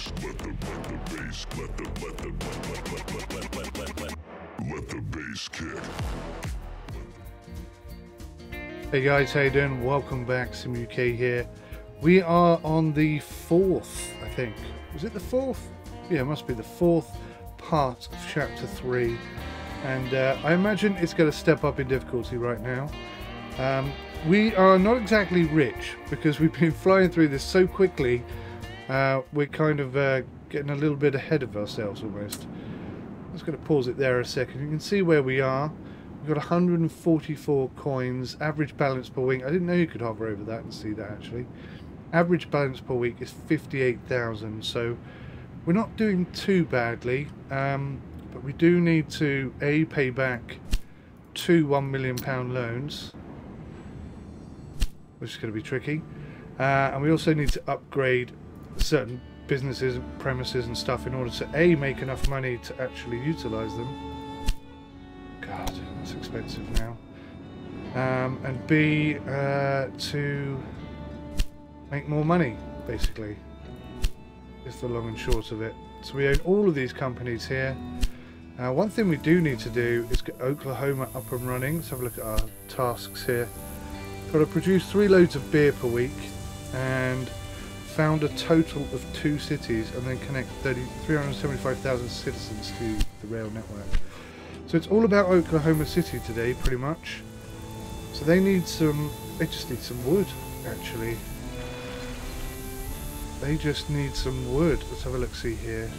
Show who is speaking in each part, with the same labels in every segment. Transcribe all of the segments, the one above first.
Speaker 1: bass, let the let the bass, let the let the let let let let let let let let the bass kick.
Speaker 2: Hey guys, how you doing? Welcome back, Sim UK here. We are on the fourth, I think. Was it the fourth? Yeah, it must be the fourth part of chapter three. And uh, I imagine it's going to step up in difficulty right now. Um, we are not exactly rich because we've been flying through this so quickly. Uh, we're kind of uh, getting a little bit ahead of ourselves almost. I'm just going to pause it there a second. You can see where we are. We've got 144 coins, average balance per week. I didn't know you could hover over that and see that actually. Average balance per week is 58,000, so we're not doing too badly. Um, but we do need to A, pay back two £1 million loans which is going to be tricky. Uh, and we also need to upgrade certain businesses, premises and stuff in order to A, make enough money to actually utilise them. God, that's expensive now. Um, and B, uh, to make more money, basically. Is the long and short of it. So we own all of these companies here. Uh, one thing we do need to do is get Oklahoma up and running. Let's have a look at our tasks here. Got to produce three loads of beer per week and found a total of two cities and then connect 30, 375,000 citizens to the rail network. So it's all about Oklahoma City today, pretty much. So they need some, they just need some wood, actually. They just need some wood. Let's have a look see here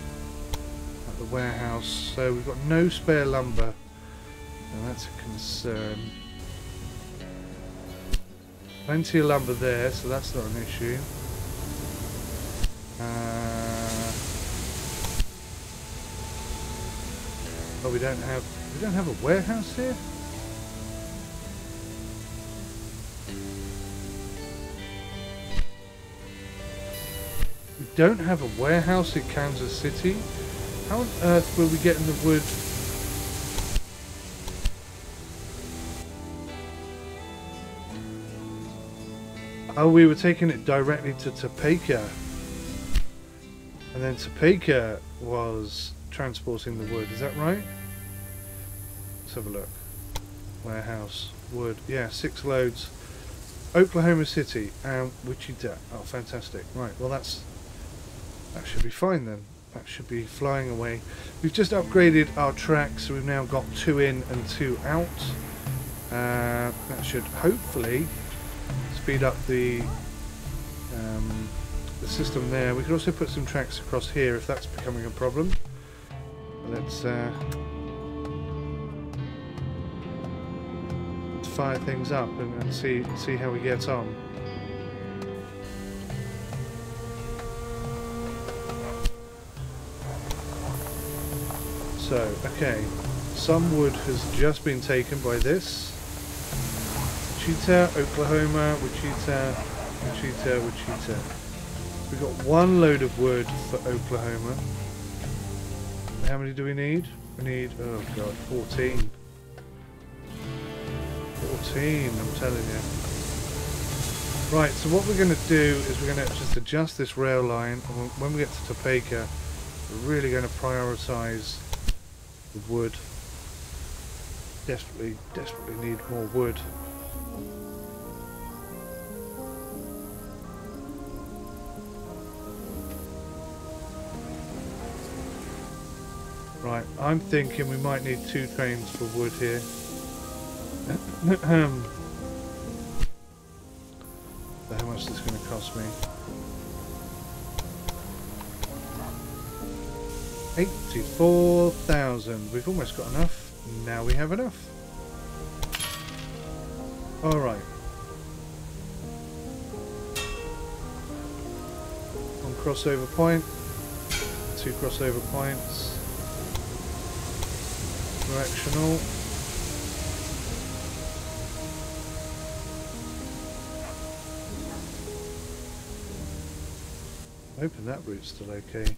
Speaker 2: at the warehouse. So we've got no spare lumber. and that's a concern. Plenty of lumber there, so that's not an issue. Uh, we don't have we don't have a warehouse here. We don't have a warehouse in Kansas City. How on earth were we getting the wood Oh, we were taking it directly to Topeka. And then Topeka was transporting the wood, is that right? Let's have a look. Warehouse, wood, yeah, six loads. Oklahoma City and Wichita. Oh, fantastic. Right, well that's... That should be fine then. That should be flying away. We've just upgraded our tracks, so we've now got two in and two out. Uh, that should hopefully speed up the system there. We could also put some tracks across here if that's becoming a problem. Let's, uh, fire things up and, and see see how we get on. So, okay, some wood has just been taken by this. Wichita, Oklahoma, Wichita, Wichita, Wichita. We've got one load of wood for Oklahoma. How many do we need? We need, oh god, 14. 14, I'm telling you. Right, so what we're going to do is we're going to just adjust this rail line. When we get to Topeka, we're really going to prioritise the wood. Desperately, desperately need more wood. Right, I'm thinking we might need two trains for wood here. how much is this going to cost me? 84,000. We've almost got enough. Now we have enough. Alright. One crossover point. Two crossover points directional. Hoping that route's still okay.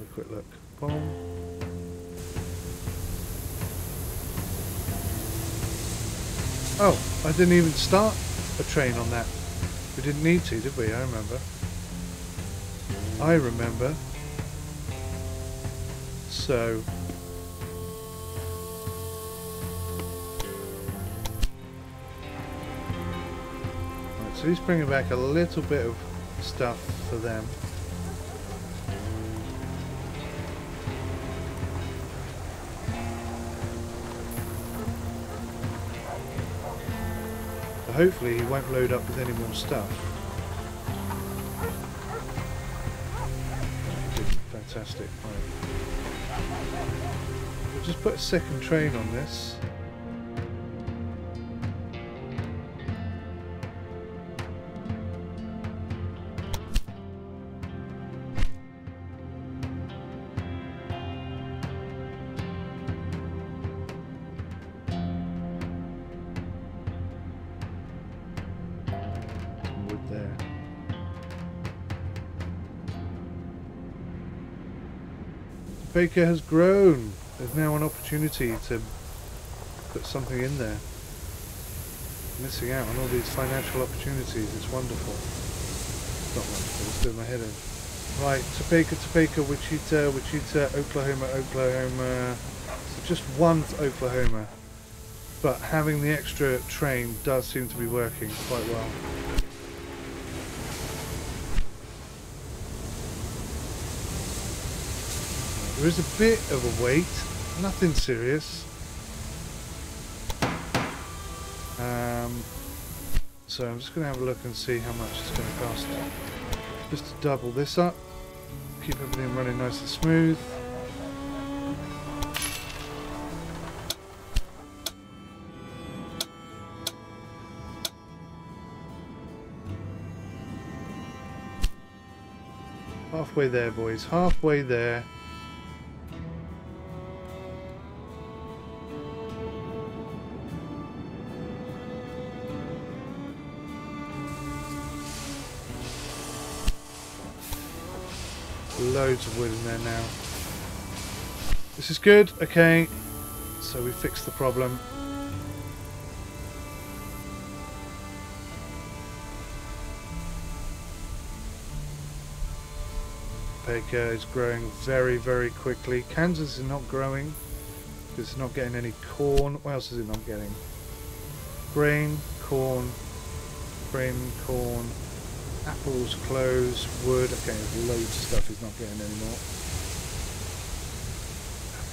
Speaker 2: A quick look. Boom. Oh, I didn't even start a train on that. We didn't need to, did we? I remember. I remember. So... so he's bringing back a little bit of stuff for them. But hopefully he won't load up with any more stuff. Fantastic. Right. We'll just put a second train on this. Wood there. Baker has grown. There's now an opportunity to put something in there. Missing out on all these financial opportunities. It's wonderful. Not wonderful. It's doing my head in. Right, Topeka, Topeka, Wichita, Wichita, Oklahoma, Oklahoma. So just one Oklahoma. But having the extra train does seem to be working quite well. There is a bit of a wait, nothing serious. Um, so I'm just going to have a look and see how much it's going to cost. Just to double this up, keep everything running nice and smooth. Halfway there, boys. Halfway there. Of wood in there now. This is good. Okay. So we fixed the problem. Baker is growing very, very quickly. Kansas is not growing. It's not getting any corn. What else is it not getting? Grain, corn, grain, corn, apples, clothes, wood. Okay, loads of stuff he's not getting anymore.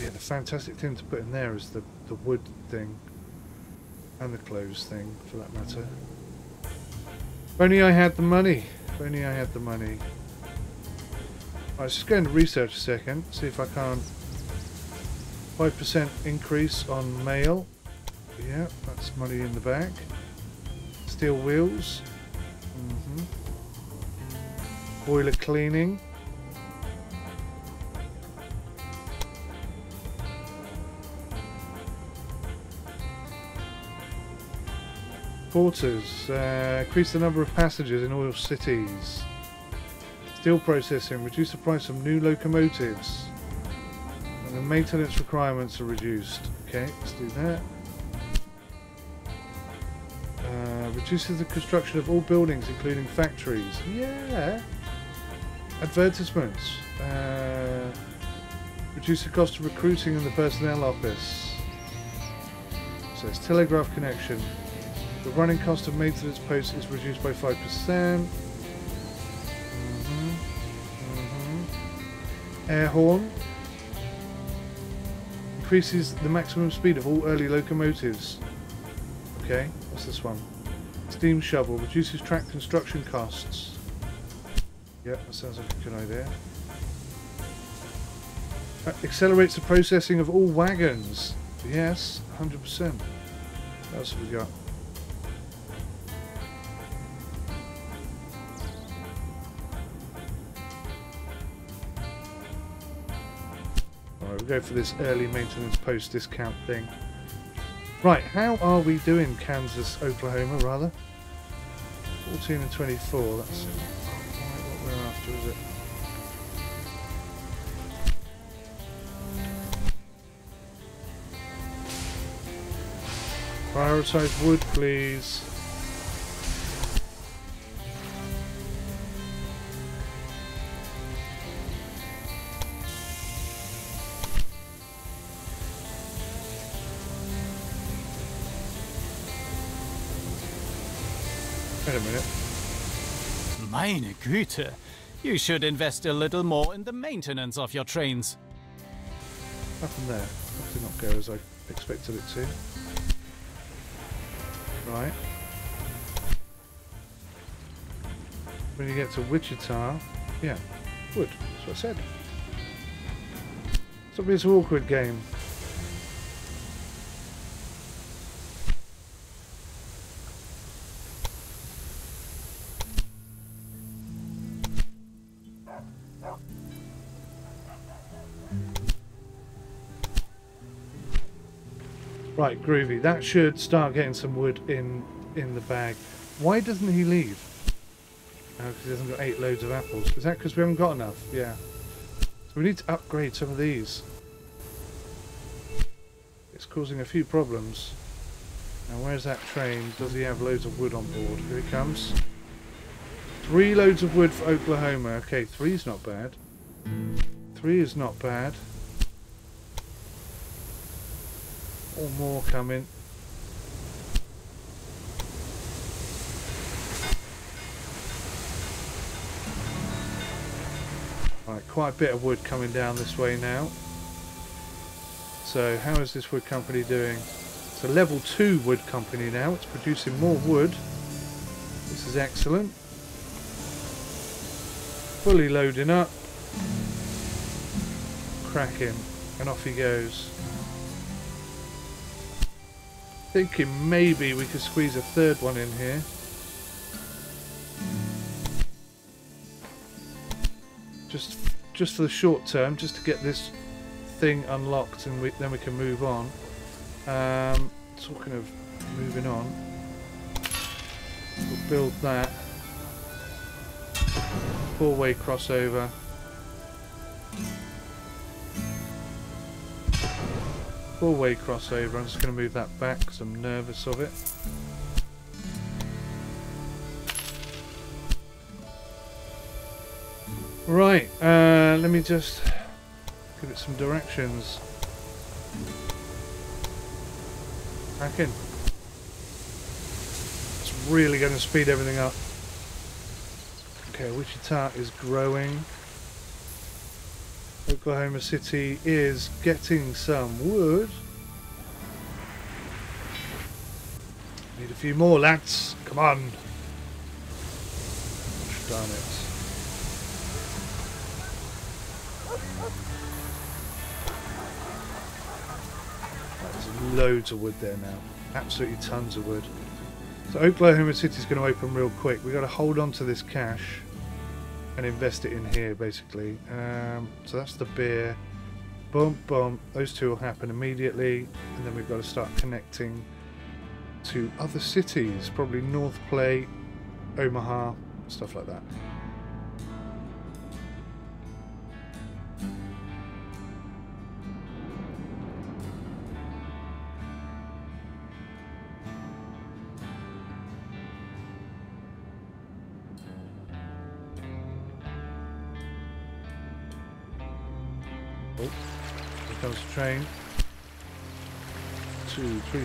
Speaker 2: Yeah, the fantastic thing to put in there is the, the wood thing. And the clothes thing, for that matter. If only I had the money. If only I had the money. Right, let's just go into research a second, see if I can't... 5% increase on mail. Yeah, that's money in the back. Steel wheels. Boiler cleaning. Porters. Uh, increase the number of passengers in oil cities. Steel processing. Reduce the price of new locomotives. And the maintenance requirements are reduced. Okay, let's do that. Uh, reduces the construction of all buildings, including factories. Yeah. Advertisements. Uh, reduce the cost of recruiting in the personnel office. So it's telegraph connection. The running cost of maintenance posts is reduced by 5%. Mhm, mhm. Air horn. Increases the maximum speed of all early locomotives. Okay, what's this one? Steam shovel. Reduces track construction costs. Yep, that sounds like a good idea. Uh, accelerates the processing of all wagons. Yes, 100%. What else have we got? Alright, we'll go for this early maintenance post discount thing. Right, how are we doing, Kansas, Oklahoma, rather? 14 and 24, that's choose it. Prioritize wood, please. Wait a minute.
Speaker 3: Meine Güte, you should invest a little more in the maintenance of your trains.
Speaker 2: Happened there? That did not go as I expected it to. Right. When you get to Wichita, yeah, wood. That's what I said. Stop being so awkward, game. Right, groovy. That should start getting some wood in in the bag. Why doesn't he leave? because he hasn't got eight loads of apples. Is that because we haven't got enough? Yeah. So we need to upgrade some of these. It's causing a few problems. Now where's that train? Does he have loads of wood on board? Here he comes. Three loads of wood for Oklahoma. Okay, three's not bad. Three is not bad. Or more coming. Right, quite a bit of wood coming down this way now. So how is this wood company doing? It's a level 2 wood company now. It's producing more wood. This is excellent. Fully loading up. Cracking. And off he goes. Thinking maybe we could squeeze a third one in here. just just for the short term, just to get this thing unlocked, and we, then we can move on. Um, talking of moving on, we'll build that four-way crossover. Four-way crossover. I'm just going to move that back because I'm nervous of it. Right, uh, let me just give it some directions. Back in. It's really going to speed everything up. Okay, Wichita is growing. Oklahoma City is getting some wood. Need a few more, lads. Come on. Darn it. There's loads of wood there now. Absolutely tons of wood. So Oklahoma City's going to open real quick. We've got to hold on to this cash and invest it in here, basically. Um, so that's the beer. Boom, boom. Those two will happen immediately. And then we've got to start connecting to other cities. Probably North Platte, Omaha, stuff like that.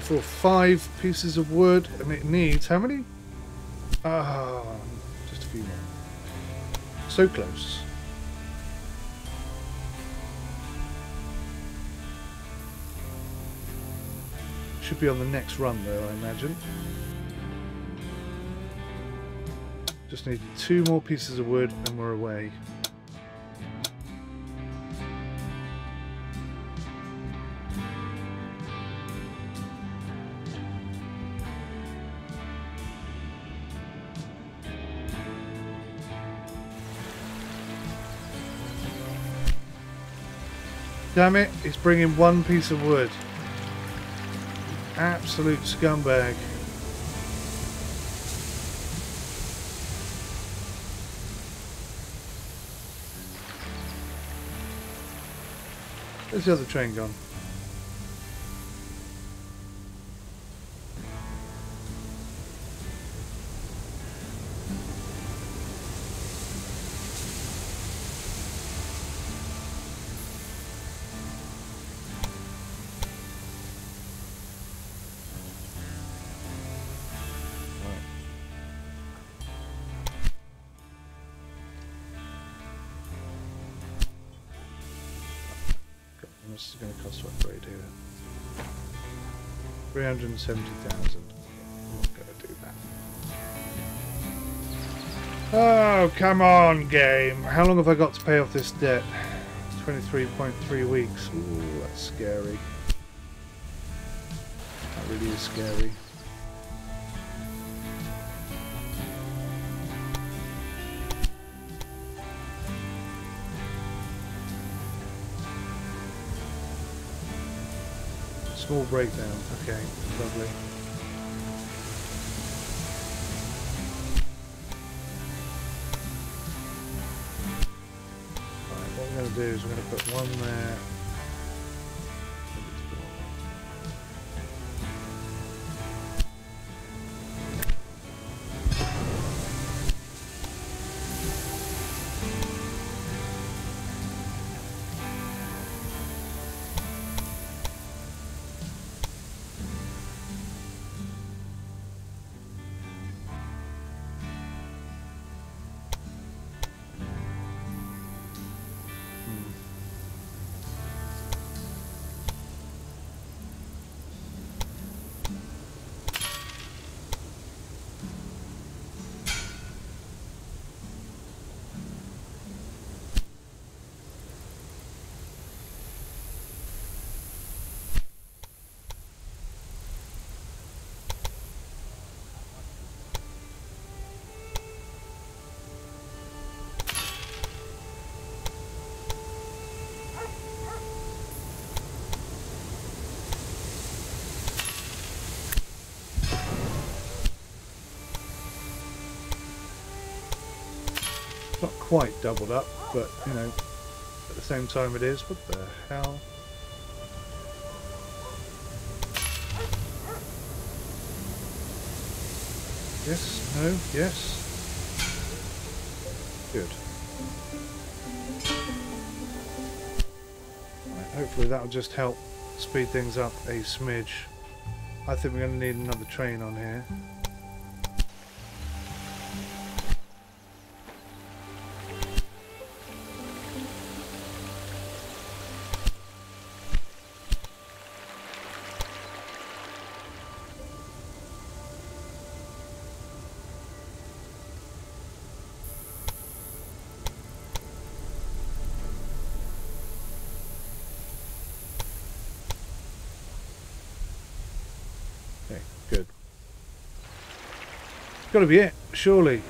Speaker 2: Four, five pieces of wood, and it needs how many? Ah, just a few more. So close. Should be on the next run though, I imagine. Just need two more pieces of wood and we're away. Damn it, it's bringing one piece of wood. Absolute scumbag. Where's the other train gone? 370,000. I'm not going to do that. Oh, come on, game. How long have I got to pay off this debt? 23.3 weeks. Ooh, that's scary. That really is scary. Small breakdown. Okay, lovely. What we're going to do is we're going to put one there. Quite doubled up, but you know, at the same time it is. What the hell? Yes, no, yes. Good. Right, hopefully that'll just help speed things up a smidge. I think we're going to need another train on here. Got to be it, surely.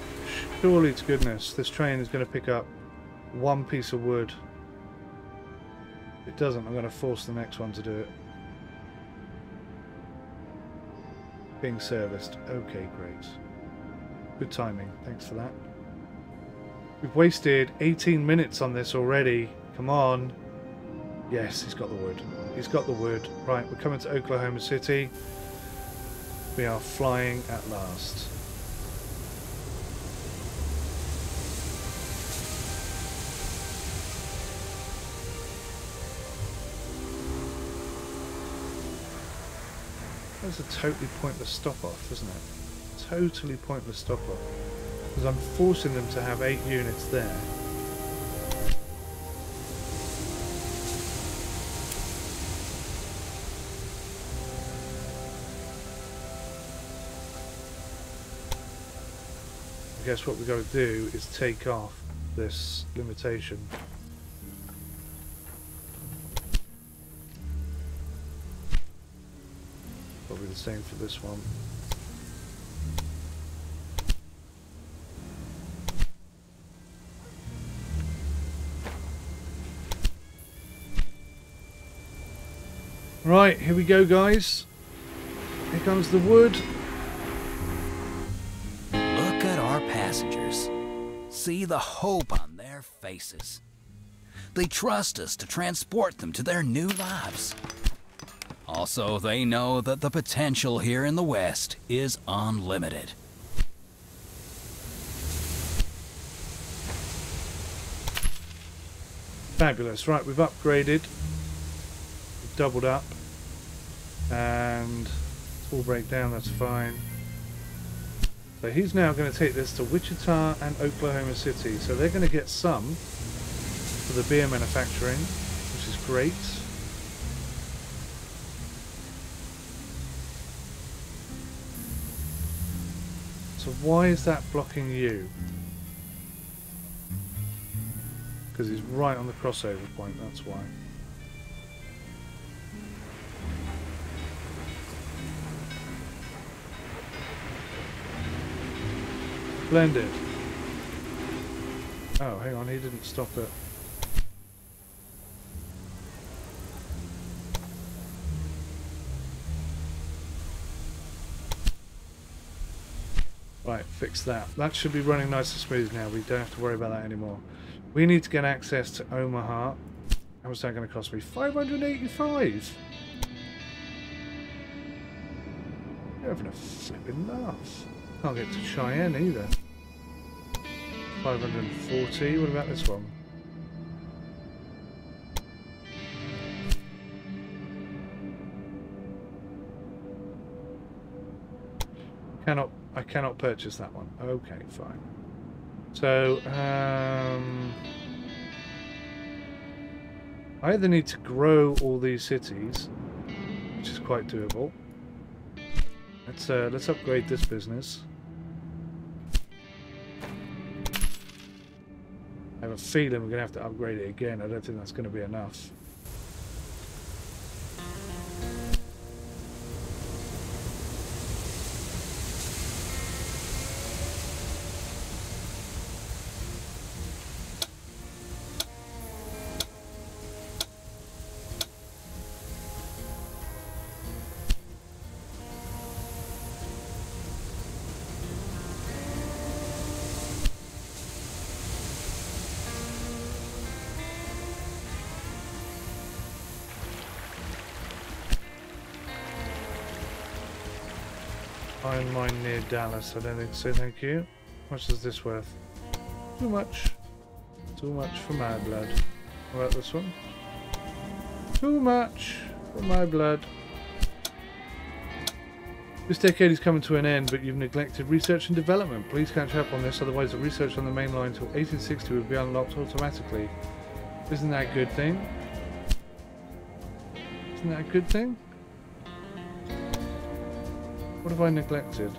Speaker 2: Surely to goodness, this train is going to pick up one piece of wood. If it doesn't, I'm going to force the next one to do it. Being serviced. Okay, great. Good timing. Thanks for that. We've wasted 18 minutes on this already. Come on. Yes, he's got the wood. He's got the wood. Right, we're coming to Oklahoma City. We are flying at last. That's a totally pointless stop off, isn't it? Totally pointless stop off. Because I'm forcing them to have eight units there. I guess what we've got to do is take off this limitation. Same for this one. Right, here we go guys. Here comes the wood.
Speaker 4: Look at our passengers. See the hope on their faces. They trust us to transport them to their new lives. Also, they know that the potential here in the West is unlimited.
Speaker 2: Fabulous. Right, we've upgraded. We've doubled up. And it's all breakdown, that's fine. So he's now going to take this to Wichita and Oklahoma City. So they're going to get some for the beer manufacturing, which is great. Why is that blocking you? Because he's right on the crossover point, that's why. Splendid. Oh, hang on, he didn't stop it. Right, fix that. That should be running nice and smooth now. We don't have to worry about that anymore. We need to get access to Omaha. How much is that going to cost me? 585 You're having a flipping laugh. Can't get to Cheyenne either. 540. What about this one? Cannot. Cannot purchase that one. Okay, fine. So, um, I either need to grow all these cities, which is quite doable. Let's uh, let's upgrade this business. I have a feeling we're going to have to upgrade it again. I don't think that's going to be enough. Dallas. I don't think so, thank you. How much is this worth? Too much. Too much for my blood. What about this one? Too much for my blood. This decade is coming to an end, but you've neglected research and development. Please catch up on this, otherwise the research on the main line until 1860 will be unlocked automatically. Isn't that a good thing? Isn't that a good thing? What have I neglected?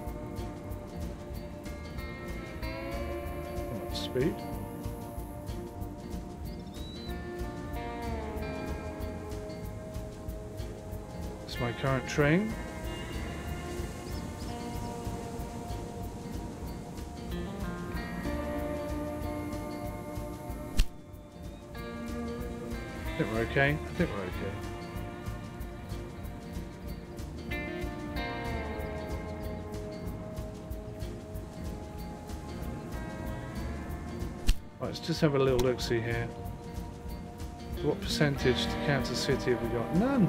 Speaker 2: It's my current train. I think we're okay. I think we're just have a little look see here. What percentage to Kansas City have we got? None.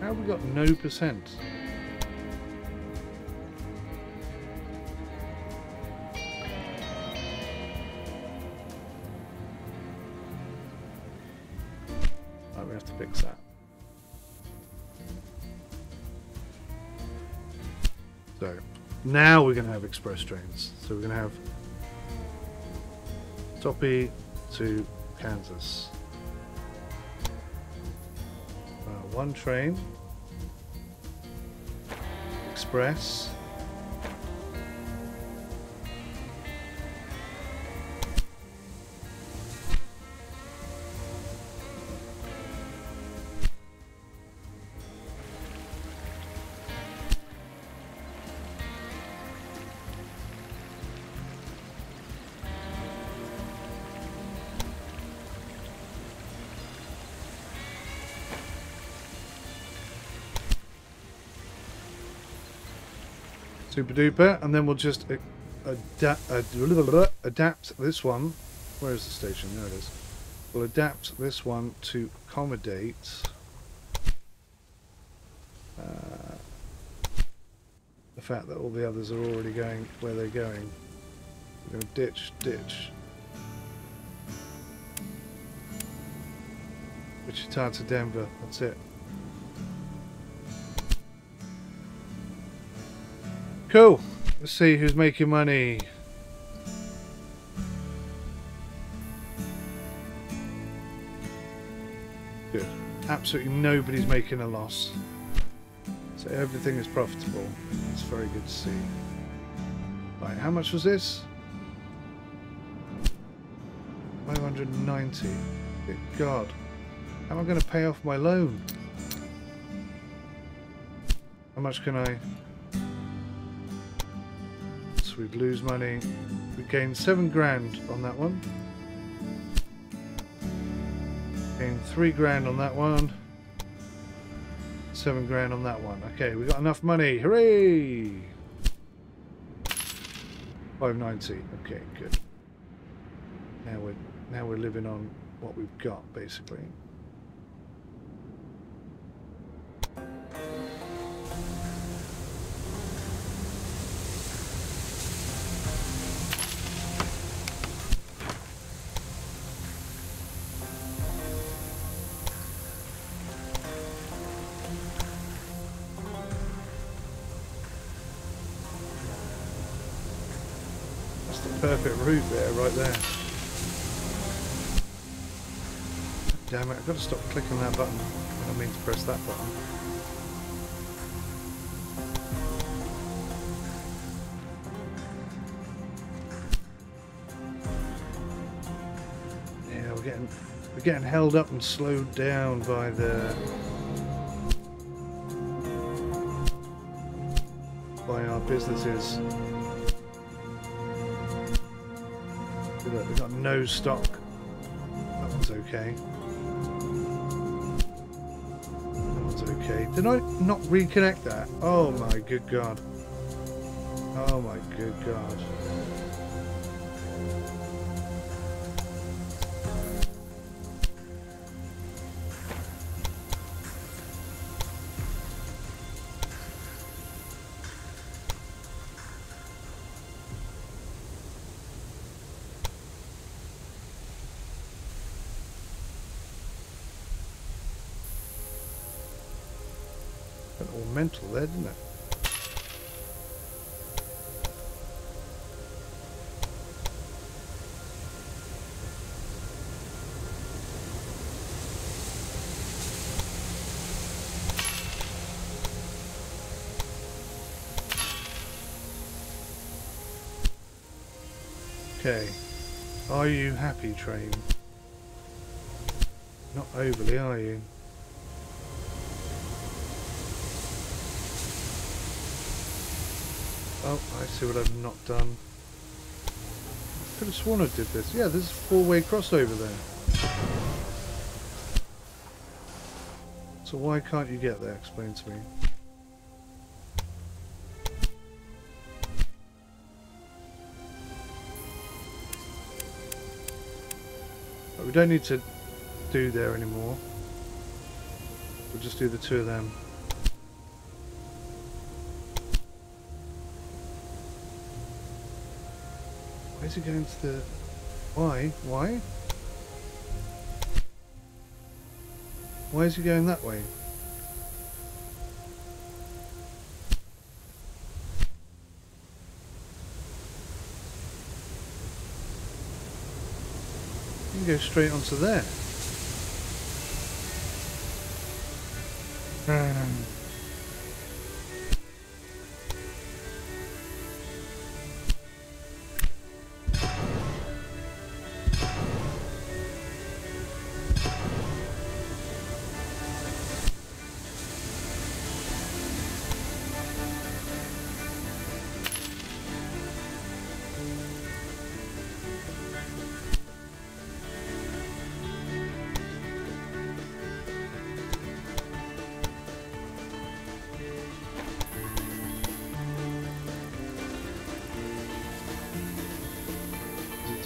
Speaker 2: How have we got no percent? Now we're going to have express trains. So we're going to have Toppy to Kansas. Uh, one train. Express. Super duper, and then we'll just adapt, adapt this one. Where is the station? There it is. We'll adapt this one to accommodate uh, the fact that all the others are already going where they're going. We're going to ditch, ditch. Wichita to Denver. That's it. Cool. Let's see who's making money. Good. absolutely nobody's making a loss. So everything is profitable. It's very good to see. Right, how much was this? 590. Good God. How am I going to pay off my loan? How much can I... We'd lose money. We gained seven grand on that one. Gained three grand on that one. Seven grand on that one. Okay, we got enough money. Hooray! 590. Okay, good. Now we're now we're living on what we've got basically. Damn it, I've got to stop clicking that button. I don't mean to press that button. Yeah, we're getting we're getting held up and slowed down by the by our businesses. Look, We've got no stock. Okay. Okay. Did I not reconnect that? Oh my good god. Oh my good god. There, didn't it? Okay. Are you happy, train? Not overly, are you? Oh, I see what I've not done. Could have sworn I did this. Yeah, there's a four-way crossover there. So why can't you get there? Explain to me. But we don't need to do there anymore. We'll just do the two of them. Going to the... Why? Why? Why is he going that way? You can go straight onto there. Hmm.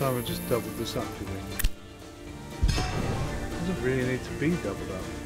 Speaker 2: Time I just doubled this up, do you think? Doesn't really need to be doubled up.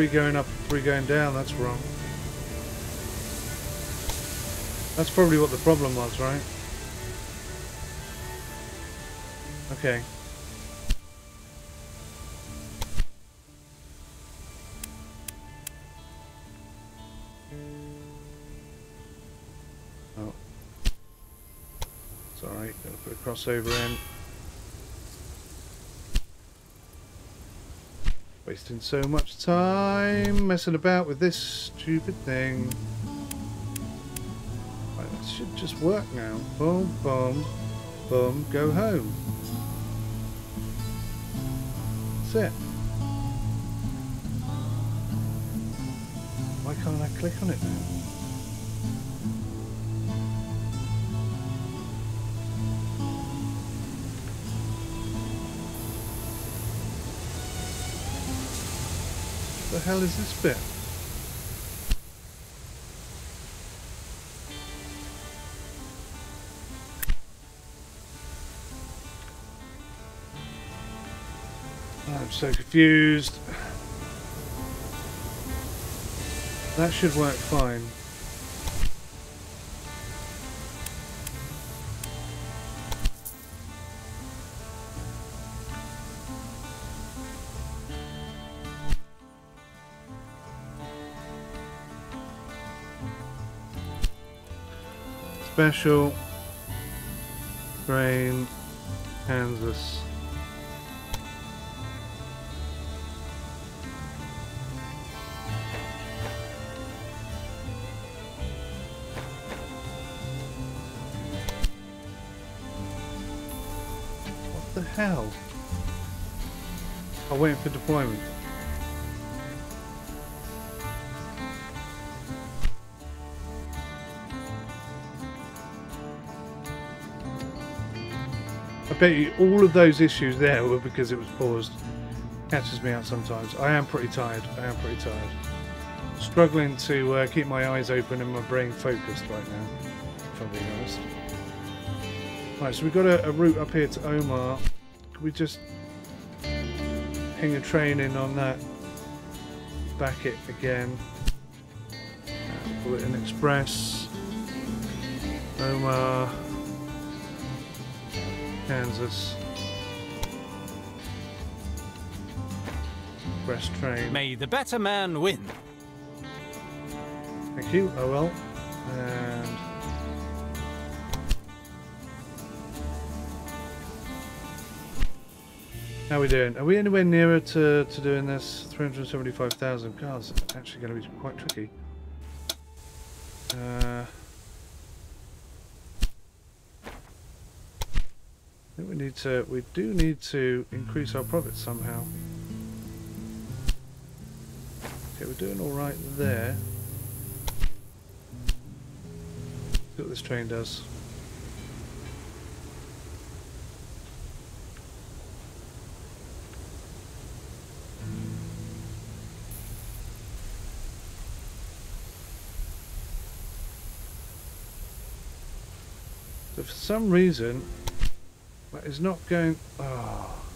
Speaker 2: Three going up, three going down. That's wrong. That's probably what the problem was, right? Okay. Oh. It's alright, gotta put a crossover in. Wasting so much time messing about with this stupid thing. Right, that should just work now. Boom, boom, boom, go home. That's it. Why can't I click on it now? The hell is this bit? I'm so confused. That should work fine. Special Grain Kansas. What the hell? I'm waiting for deployment. Bet you all of those issues there were because it was paused. Catches me out sometimes. I am pretty tired. I am pretty tired. Struggling to uh, keep my eyes open and my brain focused right now, if I'm being honest. Right, so we've got a, a route up here to Omaha. Can we just ping a train in on that? Back it again. An express. Omaha. Kansas. Express train.
Speaker 3: May the better man win.
Speaker 2: Thank you. Oh well. And how are we doing? Are we anywhere nearer to, to doing this? 375,000 cars. Actually going to be quite tricky. Uh, think we need to. We do need to increase our profits somehow. Okay, we're doing all right there. See what this train does. So for some reason, that is not going. Oh.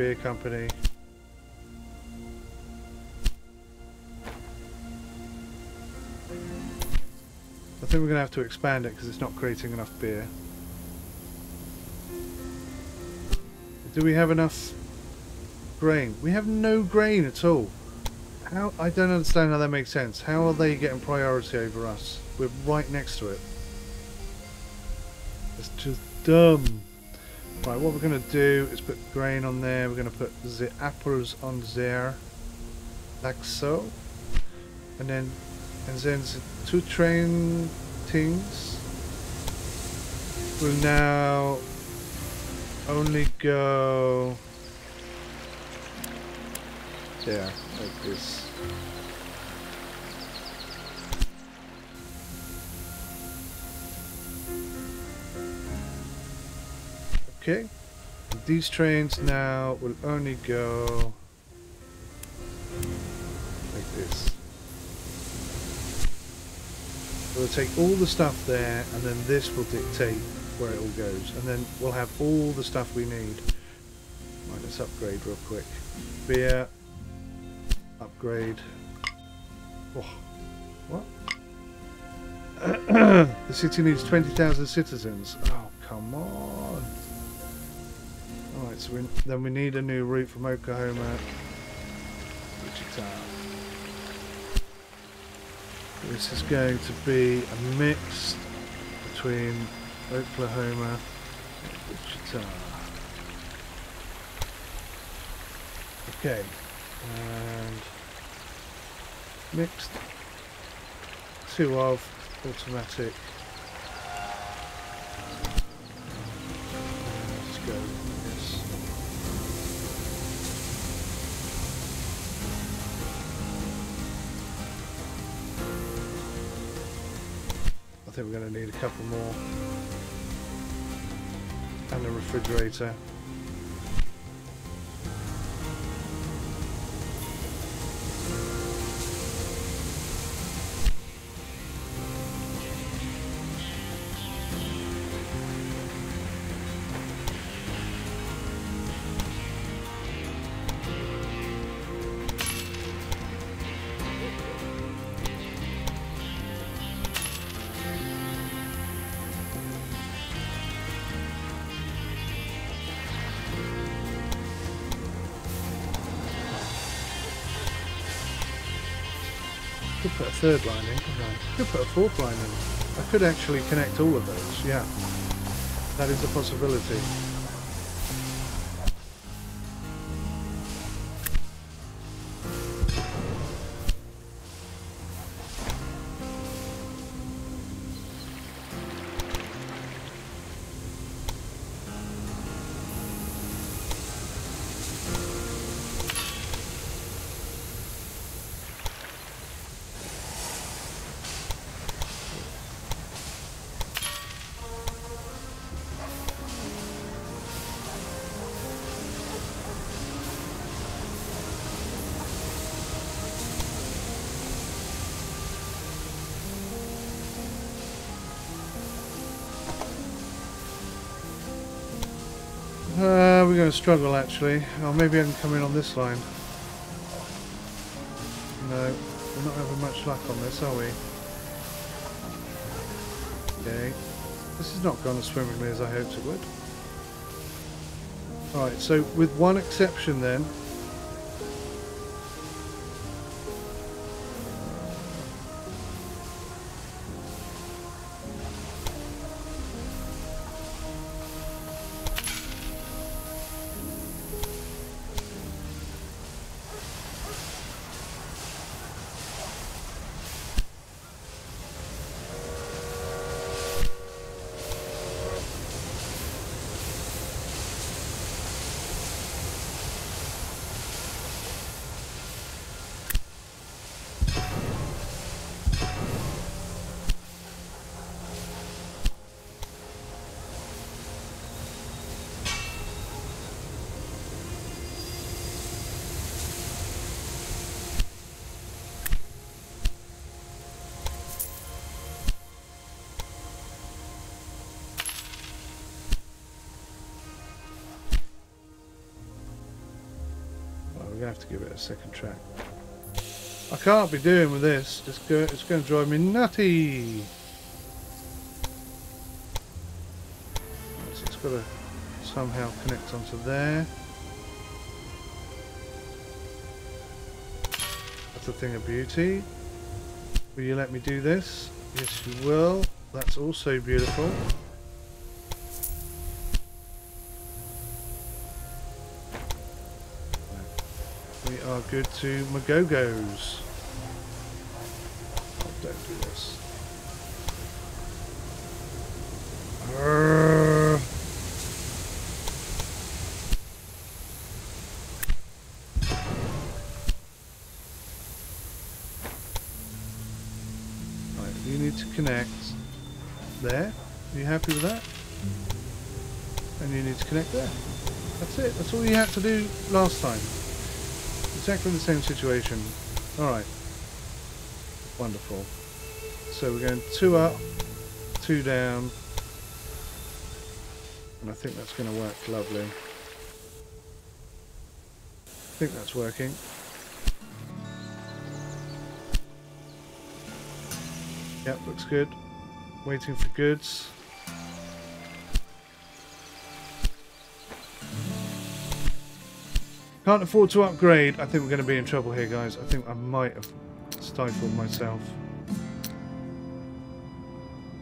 Speaker 2: Beer company. I think we're going to have to expand it because it's not creating enough beer. Do we have enough grain? We have no grain at all. How I don't understand how that makes sense. How are they getting priority over us? We're right next to it. It's just dumb. Right, what we're going to do is put grain on there. We're going to put the apples on there, like so, and then and then the two train things will now only go there, like this. Okay, these trains now will only go like this. We'll take all the stuff there and then this will dictate where it all goes and then we'll have all the stuff we need. Right, let's upgrade real quick. Beer, upgrade. Oh, what? the city needs 20,000 citizens. Oh, come on. We, then we need a new route from Oklahoma Wichita. Uh, this is going to be a mix between Oklahoma and Wichita. Uh, okay, and mixed two of automatic. Think we're going to need a couple more. And a refrigerator. Third line in, couldn't I? Could put a fourth line in. I could actually connect all of those, yeah. That is a possibility. We're going to struggle actually. Oh, maybe I can come in on this line. No, we're not having much luck on this, are we? Okay. This has not gone as swimmingly as I hoped it would. Alright, so with one exception then. Give it a second track. I can't be doing with this. It's going, it's going to drive me nutty. So it's got to somehow connect onto there. That's a thing of beauty. Will you let me do this? Yes, you will. That's also beautiful. Good to my go-go's. Oh, don't do this. Right, you need to connect there. Are you happy with that? And you need to connect there. That's it. That's all you had to do last time. Exactly the same situation. Alright. Wonderful. So we're going two up, two down. And I think that's going to work lovely. I think that's working. Yep, looks good. Waiting for goods. Can't afford to upgrade. I think we're going to be in trouble here, guys. I think I might have stifled myself.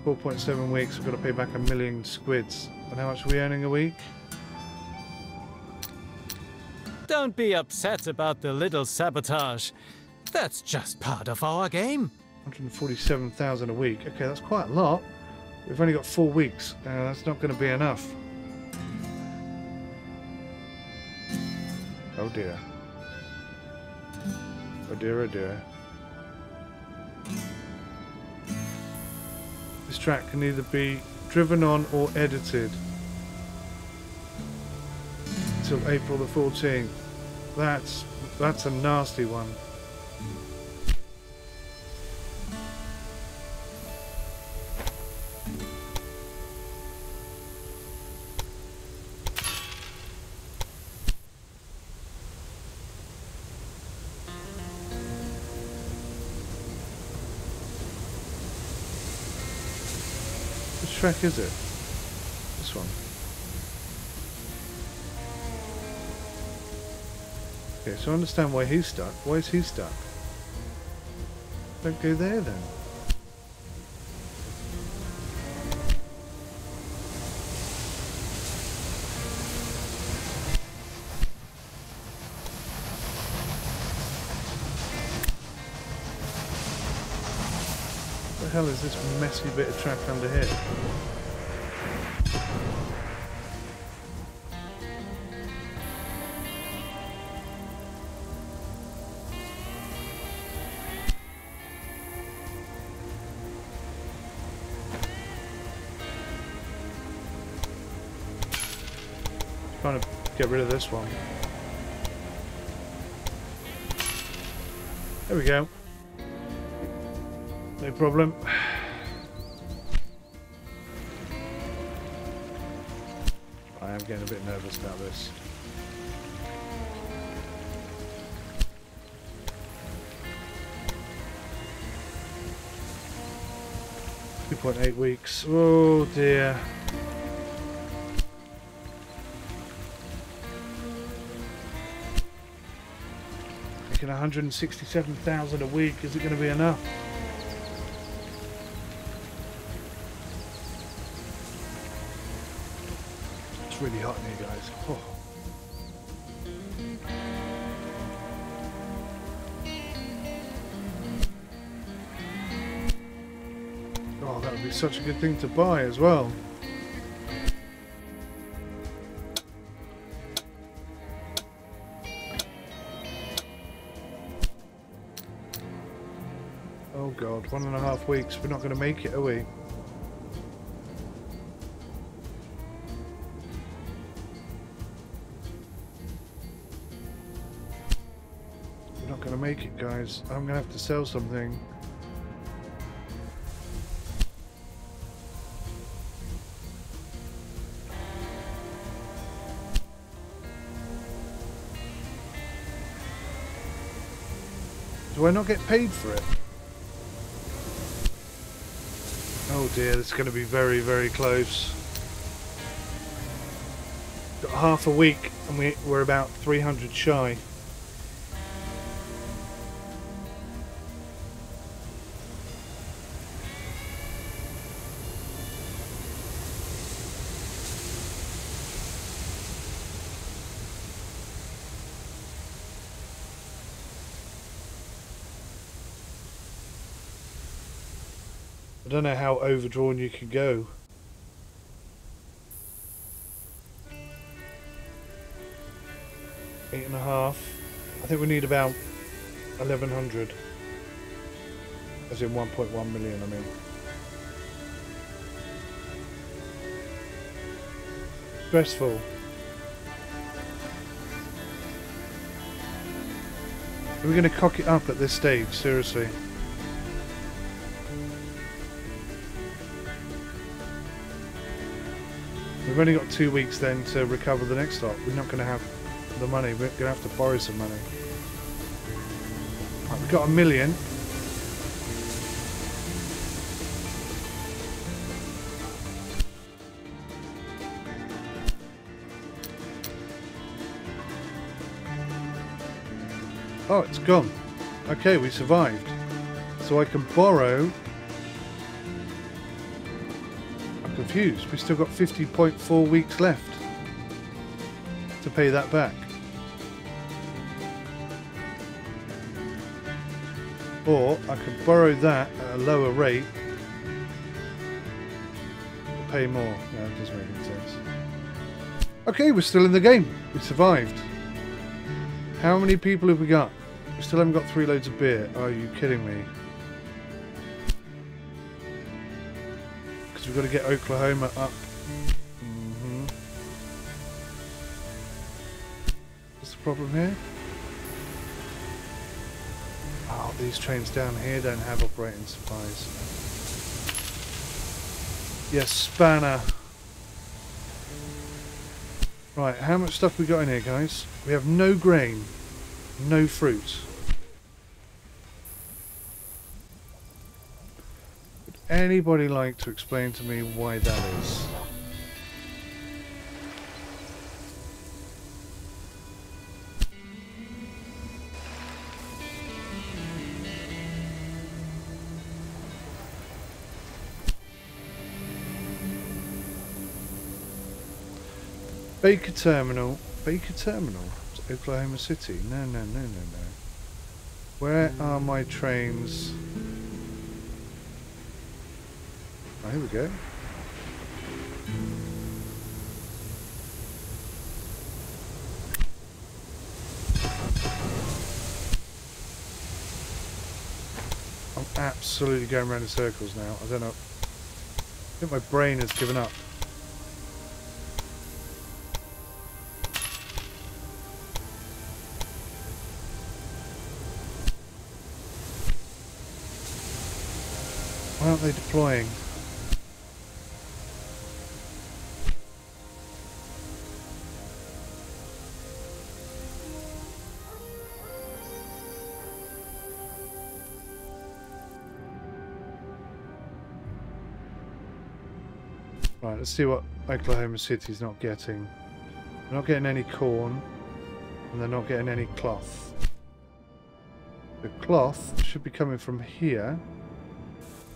Speaker 2: 4.7 weeks, we've got to pay back a million squids. And how much are we earning a week?
Speaker 3: Don't be upset about the little sabotage. That's just part of our game.
Speaker 2: 147,000 a week. Okay, that's quite a lot. We've only got four weeks. Uh, that's not going to be enough. Oh dear. Oh dear, oh dear. This track can either be driven on or edited until April the 14th. That's that's a nasty one. Is it? This one. Okay, so I understand why he's stuck. Why is he stuck? Don't go there then. Hell is this messy bit of track under here? Trying to get rid of this one. There we go. No problem. I am getting a bit nervous about this. Two point eight weeks. Oh dear. Making 167,000 a week. Is it going to be enough? Such a good thing to buy as well. Oh god, one and a half weeks. We're not going to make it, are we? We're not going to make it, guys. I'm going to have to sell something. Do I not get paid for it? Oh dear, this is going to be very, very close. Got half a week and we, we're about 300 shy. Don't know how overdrawn you can go. Eight and a half. I think we need about 1100. As in 1.1 million, I mean. Stressful. Are we going to cock it up at this stage? Seriously. We've only got two weeks then to recover the next lot. We're not going to have the money. We're going to have to borrow some money. Right, we've got a million. Oh, it's gone. Okay, we survived. So I can borrow... confused. We've still got 50.4 weeks left to pay that back. Or I could borrow that at a lower rate pay more. Yeah, that doesn't make any sense. Okay, we're still in the game. We survived. How many people have we got? We still haven't got three loads of beer. Are you kidding me? Got to get Oklahoma up. hmm What's the problem here? Oh, these trains down here don't have operating supplies. Yes, spanner. Right, how much stuff we got in here, guys? We have no grain, no fruit. Anybody like to explain to me why that is? Baker Terminal. Baker Terminal? Oklahoma City. No, no, no, no, no. Where are my trains? Oh, here we go. I'm absolutely going around in circles now. I don't know. I think my brain has given up. Why aren't they deploying? Right, let's see what Oklahoma City's not getting. They're not getting any corn, and they're not getting any cloth. The cloth should be coming from here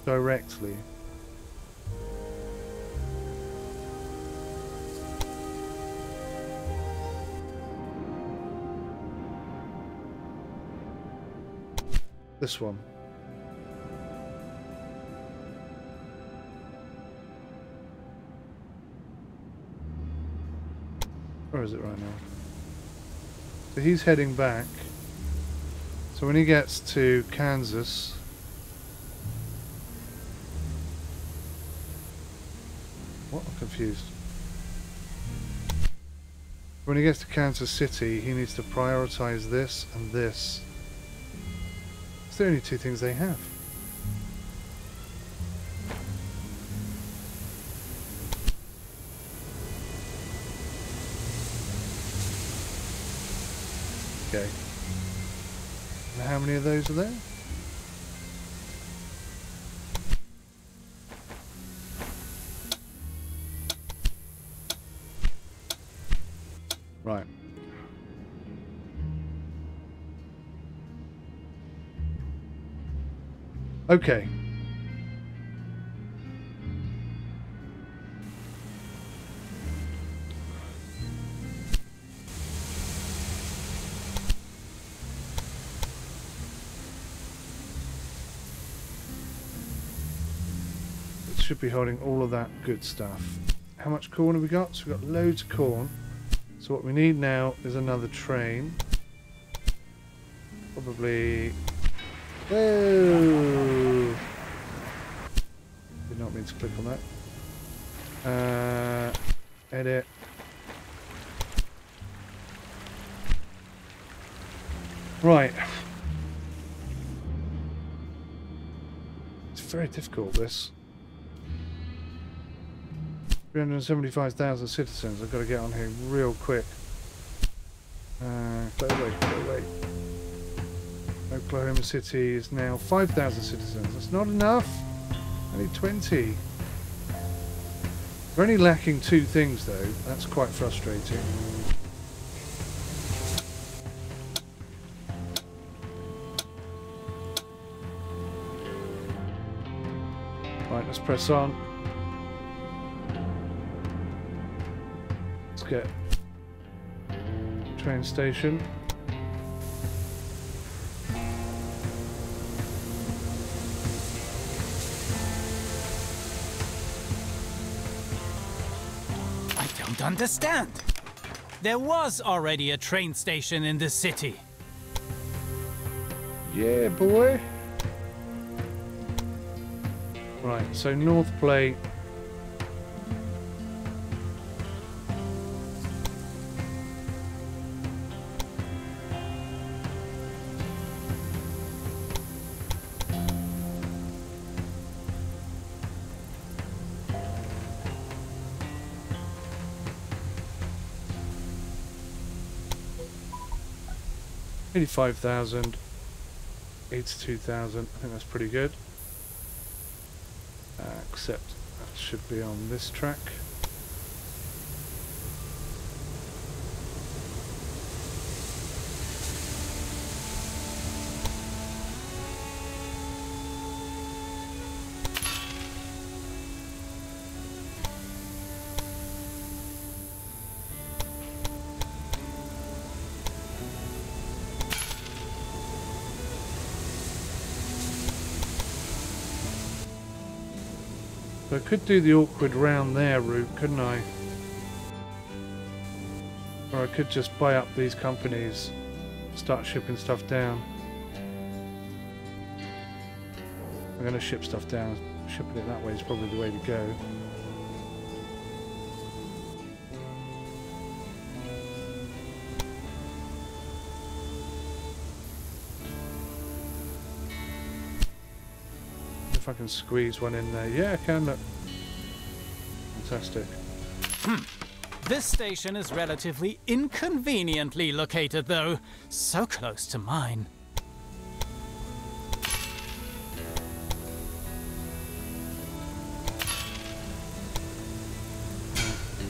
Speaker 2: directly. This one. Where is it right now? So he's heading back. So when he gets to Kansas, What? I'm confused. When he gets to Kansas City, he needs to prioritize this and this. It's the only two things they have. How many of those are there? Right. Okay. Should be holding all of that good stuff. How much corn have we got? So we've got loads of corn. So what we need now is another train. Probably Whoa! Did not mean to click on that. Uh, edit. Right. It's very difficult, this. 375,000 citizens. I've got to get on here real quick. Uh, go away, go away. Oklahoma City is now 5,000 citizens. That's not enough. Only 20. We're only lacking two things, though. That's quite frustrating. Right, let's press on. Let's train station.
Speaker 3: I don't understand. There was already a train station in the city.
Speaker 2: Yeah, boy. Right, so North Platte. Eighty-five thousand. 82,000. I think that's pretty good. Uh, except that should be on this track. Could do the awkward round there route, couldn't I? Or I could just buy up these companies, start shipping stuff down. I'm going to ship stuff down. Shipping it that way is probably the way to go. If I can squeeze one in there. Yeah, I can. Look. Fantastic. Hmm.
Speaker 3: This station is relatively inconveniently located, though. So close to mine.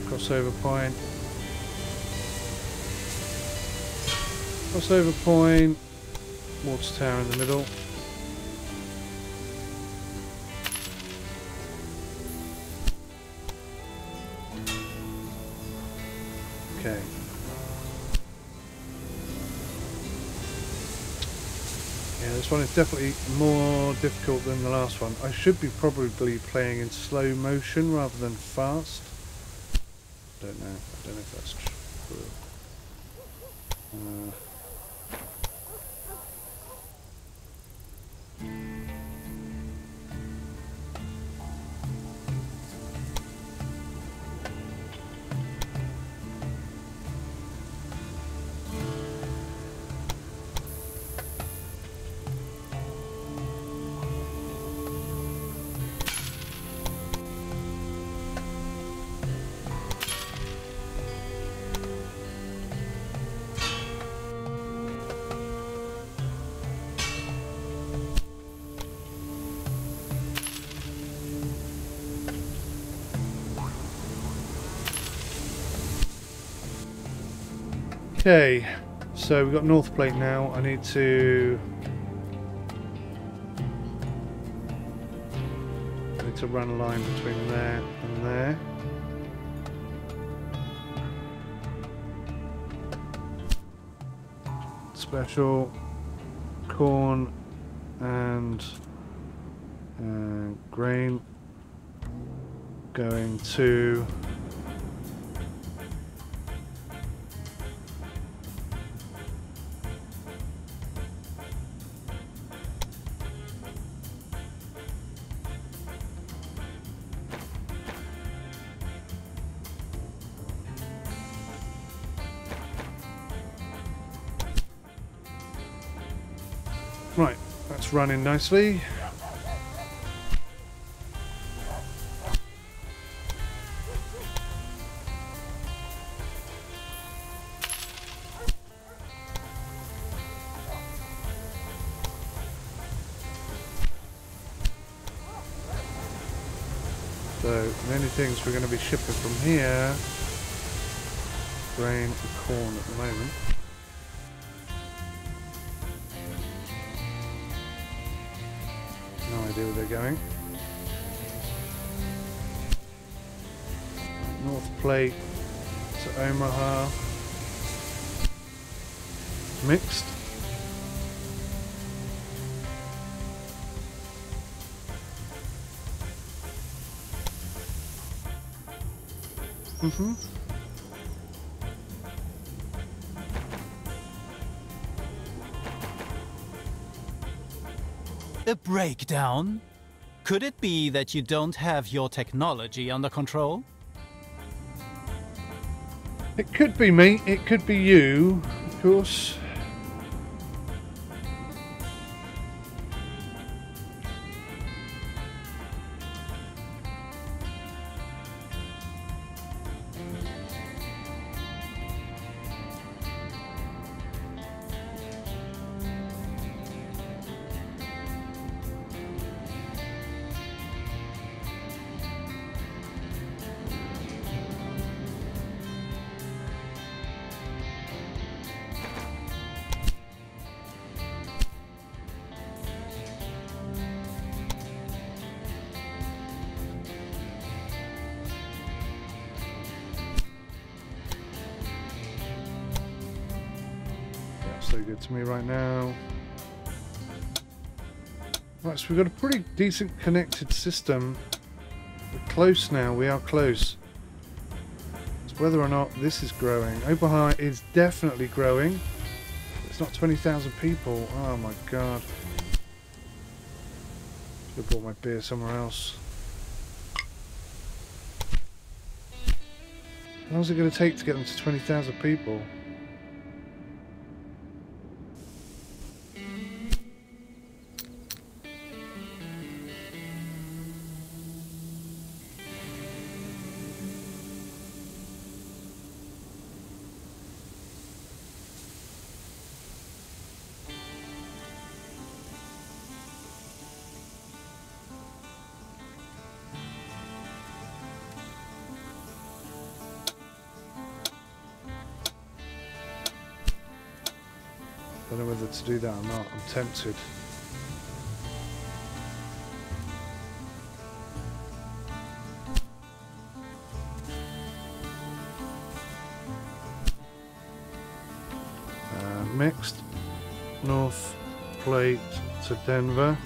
Speaker 2: Crossover point. Crossover point. Water tower in the middle. One is definitely more difficult than the last one. I should be probably playing in slow motion rather than fast. Don't know. I don't know if that's true. Uh, Okay, so we've got North Platte now. I need to. I need to run a line between there and there. Special corn and uh, grain going to. Running nicely. So, many things we're going to be shipping from here, grain and corn at the moment. To Omaha. Mixed. Mm-hmm.
Speaker 3: A breakdown? Could it be that you don't have your technology under control?
Speaker 2: It could be me, it could be you, of course. We've got a pretty decent connected system. We're close now, we are close. It's whether or not this is growing. Oberhai is definitely growing. It's not 20,000 people. Oh my god. Should have bought my beer somewhere else. How long is it going to take to get them to 20,000 people? Or not. I'm tempted. Uh, mixed North Platte to Denver.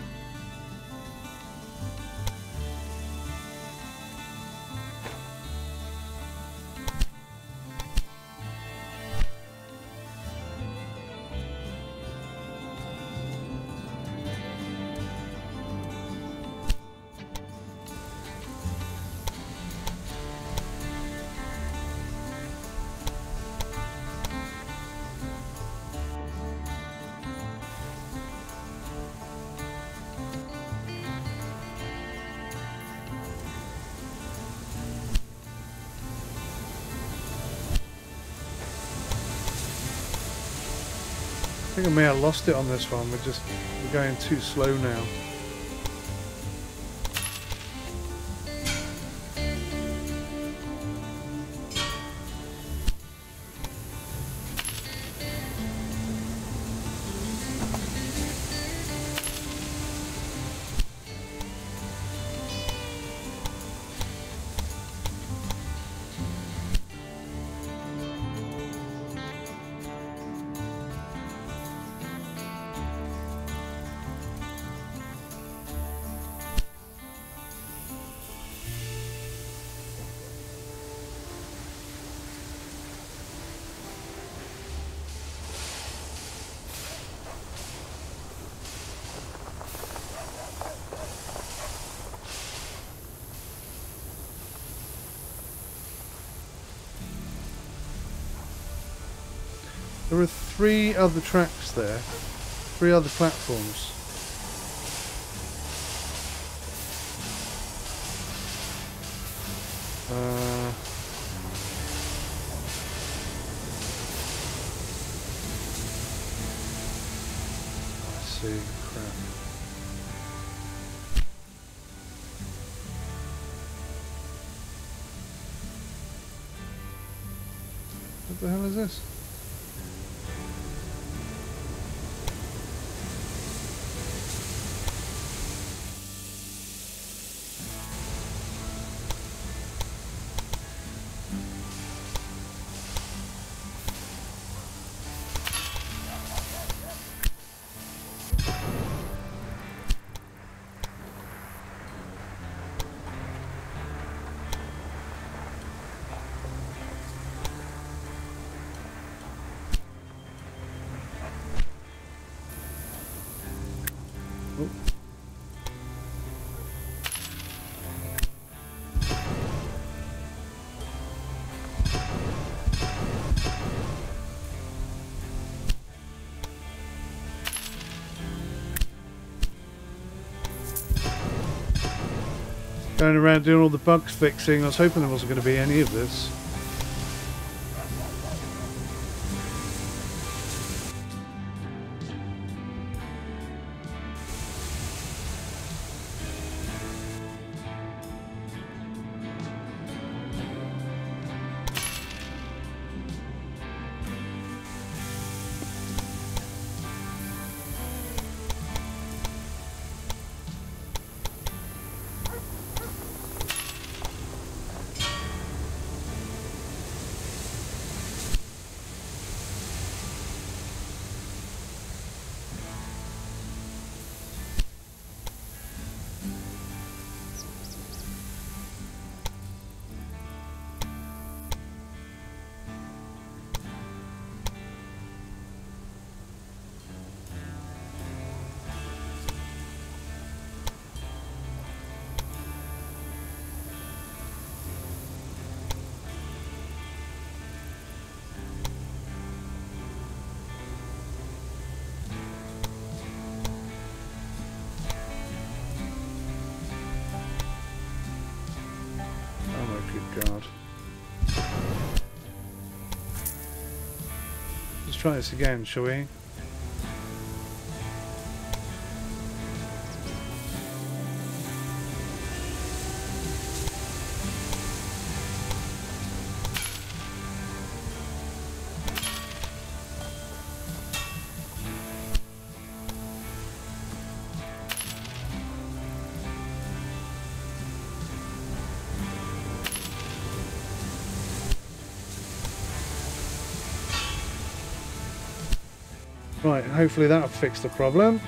Speaker 2: I I may have lost it on this one. We're just we're going too slow now. Three other tracks there, three other platforms. Going around doing all the bug fixing, I was hoping there wasn't going to be any of this. Try this again, shall we? Right, hopefully that'll fix the problem.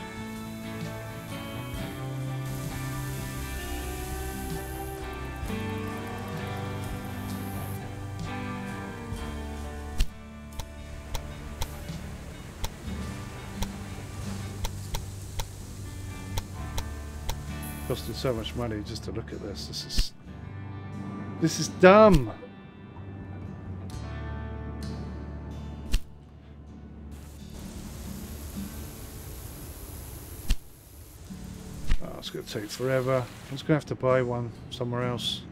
Speaker 2: Costed so much money just to look at this. This is this is dumb. Take forever. I'm just going to have to buy one somewhere else.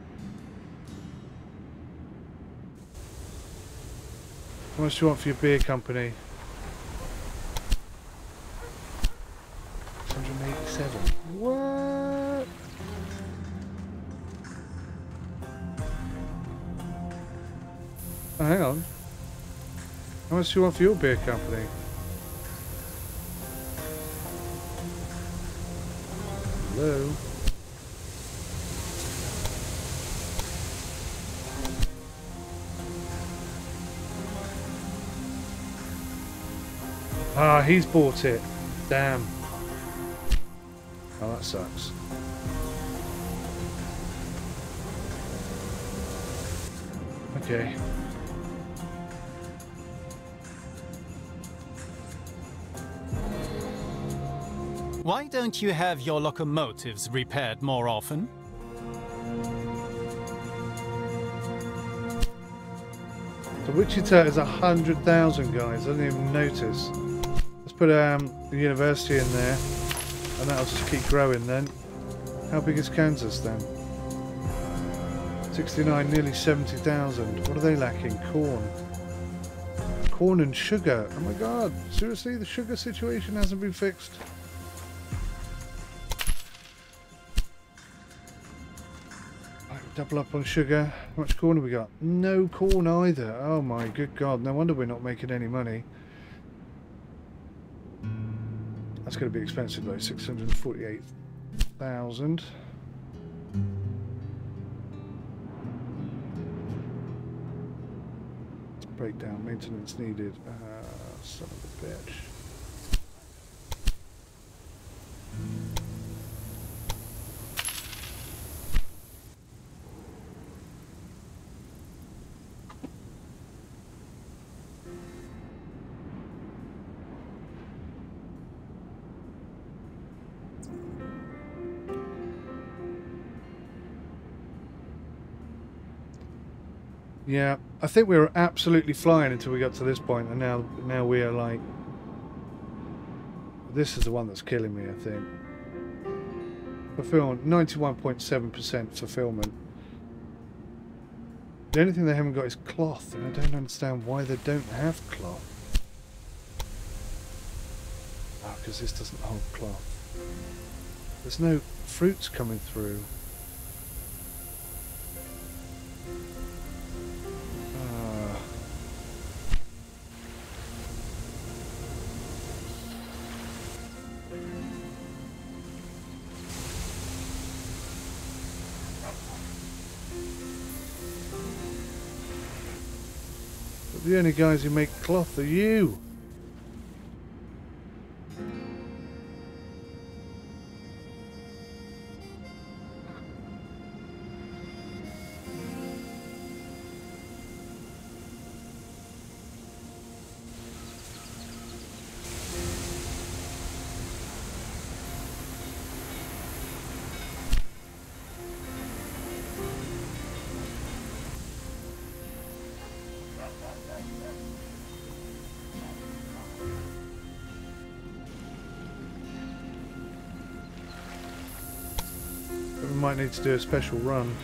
Speaker 2: How much do you want for your beer company? 187. What? Oh, hang on. How much do you want for your beer company? Hello? Ah, he's bought it. Damn. Oh, that sucks. Okay.
Speaker 3: Why don't you have your locomotives repaired more often?
Speaker 2: So Wichita is a hundred thousand guys. I didn't even notice. Let's put um, the university in there, and that'll just keep growing. Then, how big is Kansas then? 69, nearly 70,000. What are they lacking? Corn. Corn and sugar. Oh my god. Seriously, the sugar situation hasn't been fixed? Double up on sugar. How much corn have we got? No corn either. Oh my good god. No wonder we're not making any money. That's going to be expensive though. 648,000. Breakdown, maintenance needed. Uh, son of a bitch. I think we were absolutely flying until we got to this point, and now now we are like. This is the one that's killing me, I think. Fulfillment, 91.7% fulfillment. The only thing they haven't got is cloth, and I don't understand why they don't have cloth. Ah, oh, because this doesn't hold cloth. There's no fruits coming through. Only guys who make cloth are you. Might need to do a special run.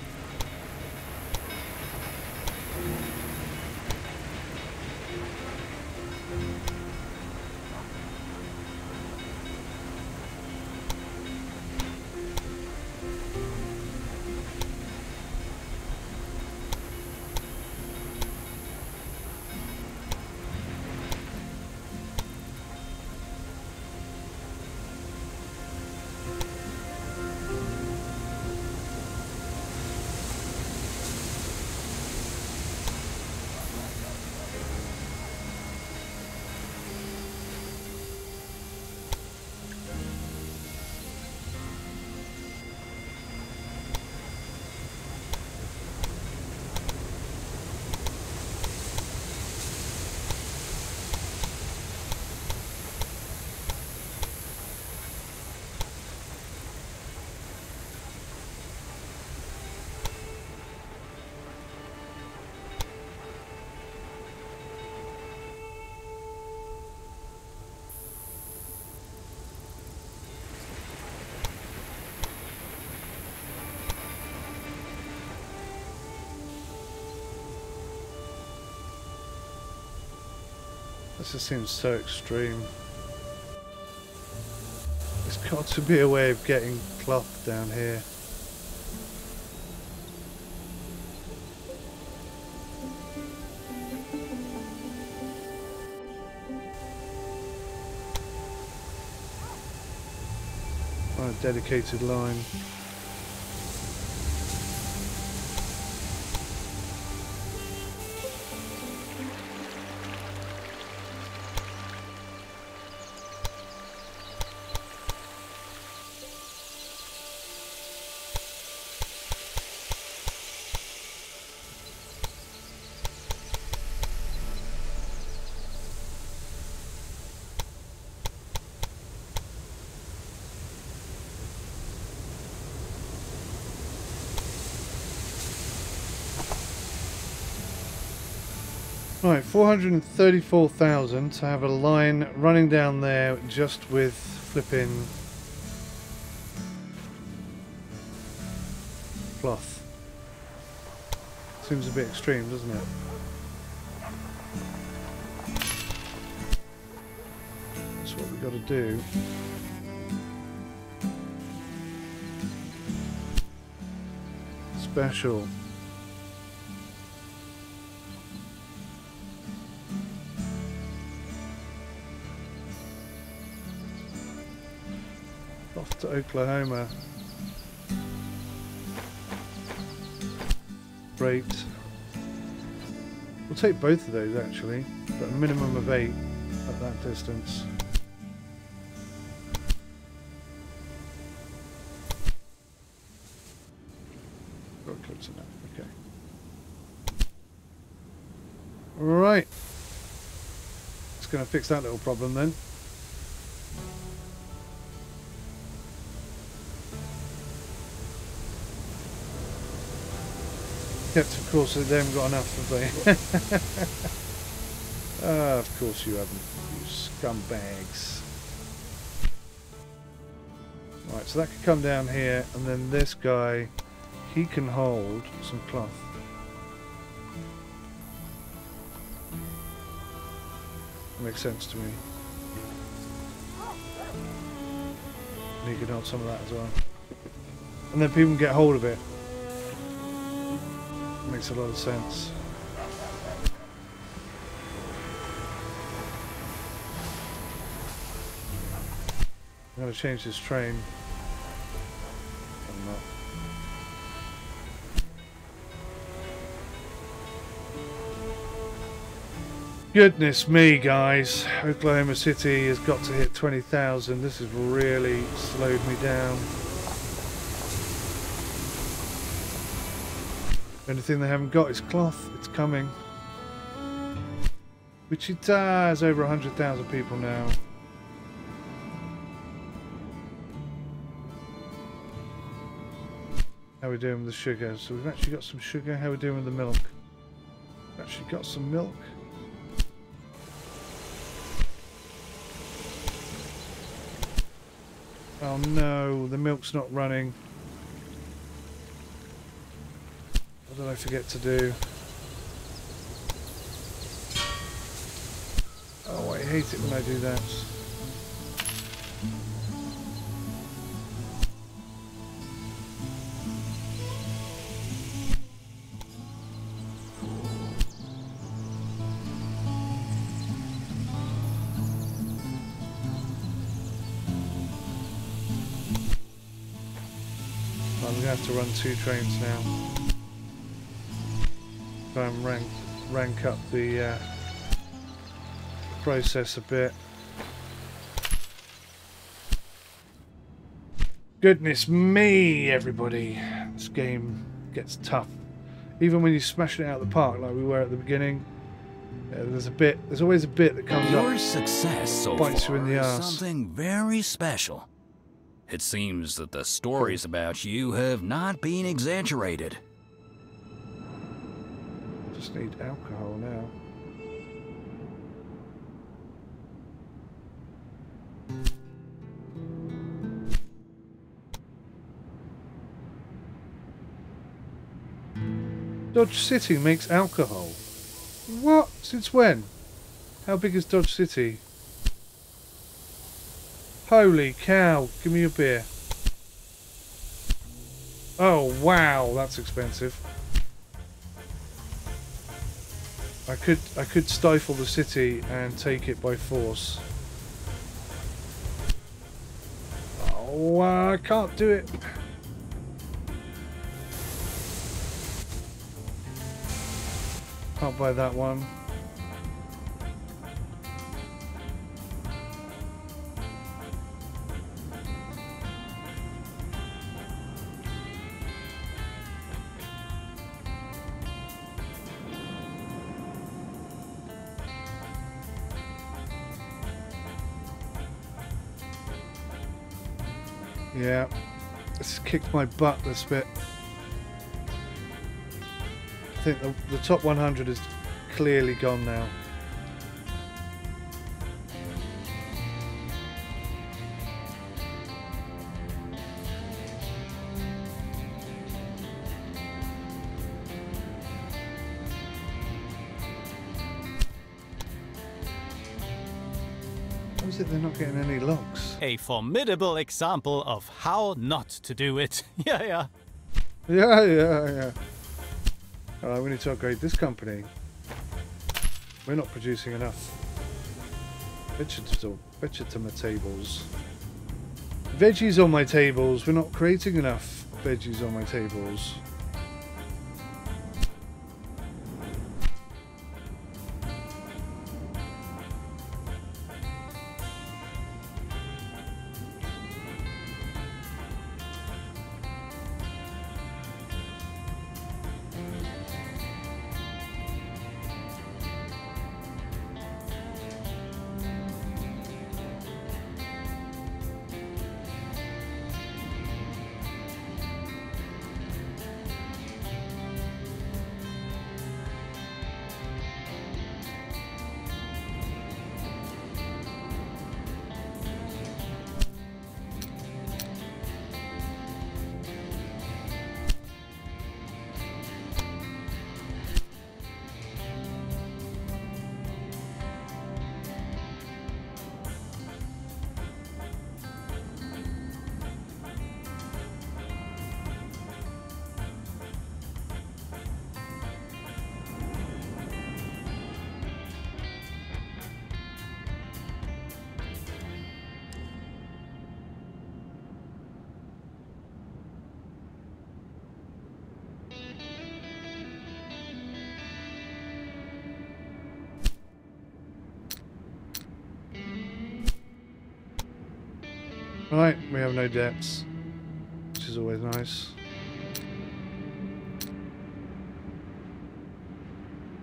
Speaker 2: This just seems so extreme. There's got to be a way of getting cloth down here. On a dedicated line. 434,000 to have a line running down there just with flipping cloth. Seems a bit extreme, doesn't it? That's what we've got to do. Special. Off to Oklahoma. Great. We'll take both of those actually, but a minimum of eight at that distance. Got close enough, okay. Alright. It's going to fix that little problem then. Of course, they haven't got enough, have they? Ah, of course you haven't, you scumbags. Right, so that could come down here, and then this guy, he can hold some cloth. Makes sense to me. And he can hold some of that as well. And then people can get hold of it. Makes a lot of sense. I'm going to change this train. Goodness me, guys. Oklahoma City has got to hit 20,000. This has really slowed me down. Only thing they haven't got is cloth. It's coming. Wichita has over 100,000 people now. How are we doing with the sugar? So we've actually got some sugar. How are we doing with the milk? Actually got some milk. Oh no, the milk's not running. What did I forget to do? Oh, I hate it when I do that. We're going to have to run two trains now. Try and rank, rank up the uh, process a bit. Goodness me, everybody. This game gets tough. Even when you smash it out of the park like we were at the beginning, uh, there's a bit, there's always a bit that comes
Speaker 4: Your
Speaker 2: up.
Speaker 4: success so
Speaker 2: bites you
Speaker 4: far
Speaker 2: in the
Speaker 4: is something very special. It seems that the stories about you have not been exaggerated.
Speaker 2: Need alcohol now. Dodge City makes alcohol. What? Since when? How big is Dodge City? Holy cow, give me a beer. Oh wow, that's expensive. I could I could stifle the city and take it by force. Oh, I can't do it. Can't buy that one. Yeah, this kicked my butt this bit. I think the, the top 100 is clearly gone now.
Speaker 3: Formidable example of how not to do it. yeah, yeah.
Speaker 2: Yeah, yeah, yeah. Alright, we need to upgrade this company. We're not producing enough. Vegetable, vegetable tables. Veggies on my tables. We're not creating enough veggies on my tables. Right, we have no debts, which is always nice.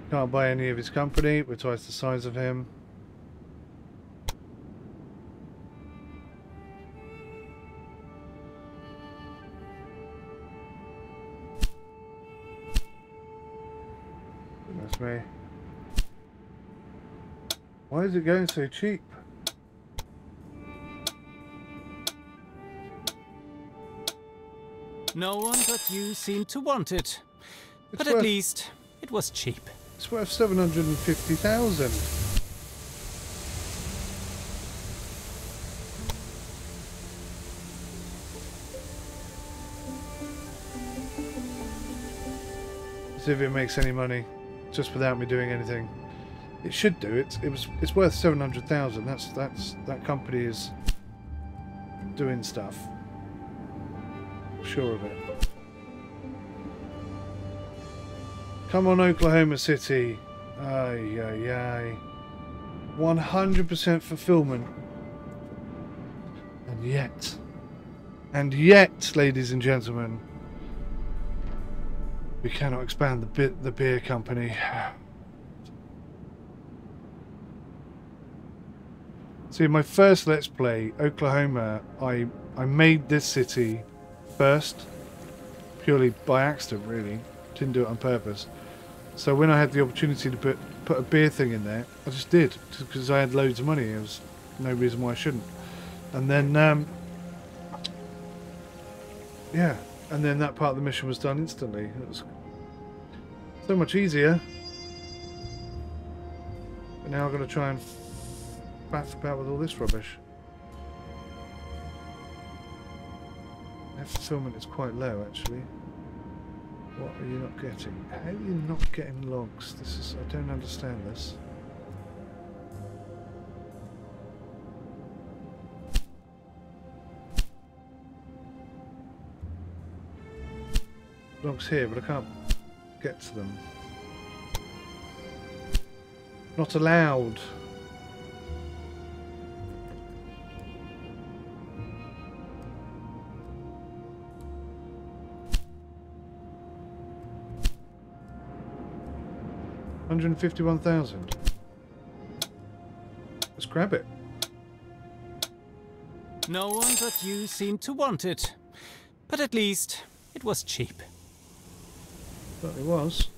Speaker 2: Can't buy any of his company, we're twice the size of him. That's me. Why is it going so cheap?
Speaker 3: No one but you seemed to want it. But
Speaker 2: It's
Speaker 3: at least it was cheap.
Speaker 2: It's worth 750,000. See if it makes any money, just without me doing anything. It should do. It's it was it's worth 700,000. That's that's that company is doing stuff. Sure of it. Come on, Oklahoma City. Ay, ay, ay. 100% fulfillment. And yet, and yet, ladies and gentlemen, we cannot expand the the beer company. See, my first Let's Play, Oklahoma, I I made this city first, purely by accident, really. Didn't do it on purpose. So when I had the opportunity to put put a beer thing in there, I just did because I had loads of money. There was no reason why I shouldn't. And then, um, yeah, and then that part of the mission was done instantly. It was so much easier. But now I've got to try and faff about with all this rubbish. Fulfillment is quite low, actually. What are you not getting? How are you not getting logs? This is I don't understand this. Logs here, but I can't get to them. Not allowed. Hundred and fifty-one thousand. Let's grab it.
Speaker 3: No one but you seemed to want it. But at least it was cheap.
Speaker 2: But it was.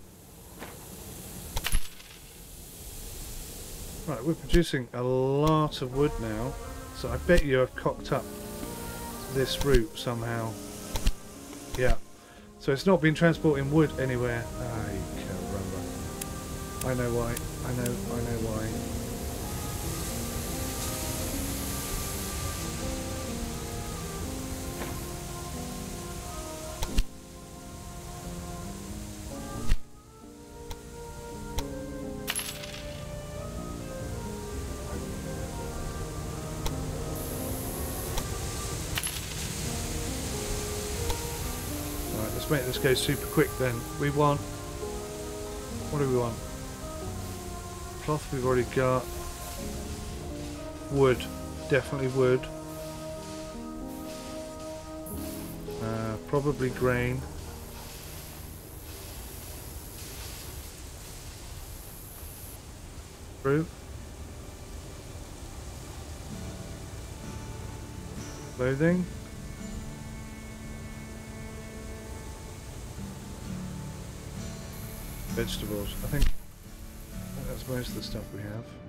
Speaker 2: Right, we're producing a lot of wood now, so I bet you I've cocked up this route somehow. Yeah. So it's not been transporting wood anywhere. Caramba. I know why. I know, I know why. All right, let's make this go super quick then. We want... What do we want? Cloth we've already got. Wood. Definitely wood. Uh, probably grain. Fruit. Clothing. Vegetables. I think of the stuff we have.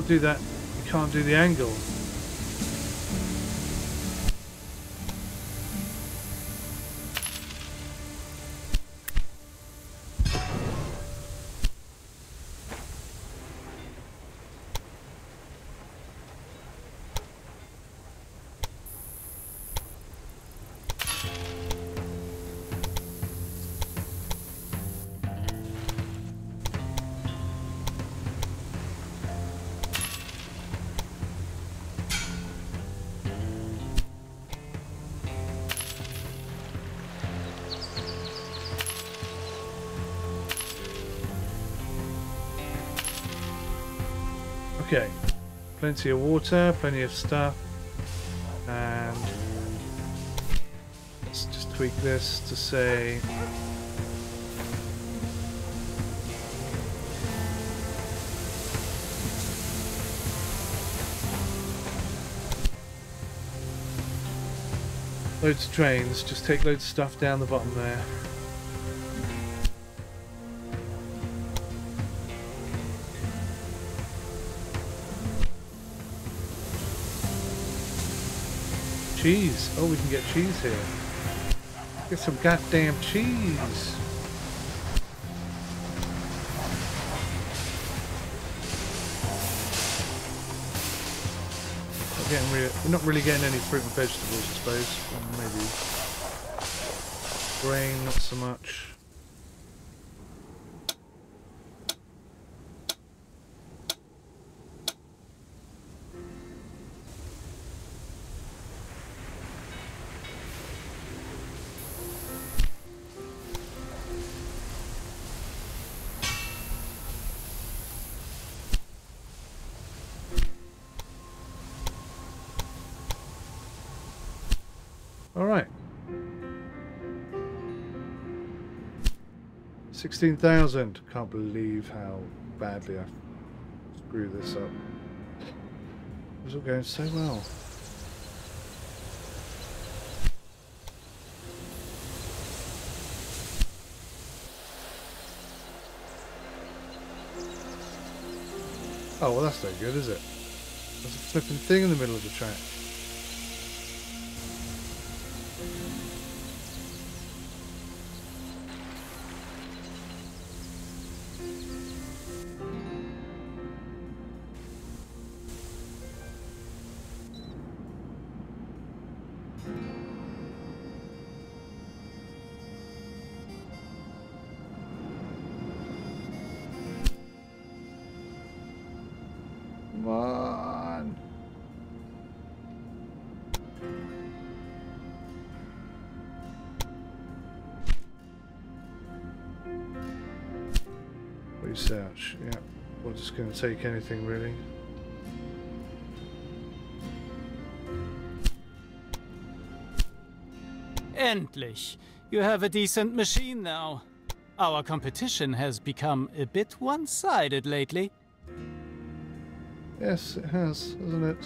Speaker 2: Can't do that. You can't do the angle. Plenty of water, plenty of stuff. And let's just tweak this to say loads of trains, just take loads of stuff down the bottom there. Cheese. Oh, we can get cheese here. Get some goddamn cheese. Getting rea- we're not really getting any fruit and vegetables, I suppose. Or maybe grain, not so much. 16,000. Can't believe how badly I screwed this up. It was all going so well. Oh, well that's no good, is it? There's a flipping thing in the middle of the track. Come on. Research, yeah. We're just going to take anything really.
Speaker 3: Endlich! You have a decent machine now. Our competition has become a bit one-sided lately.
Speaker 2: Yes, it has, hasn't it?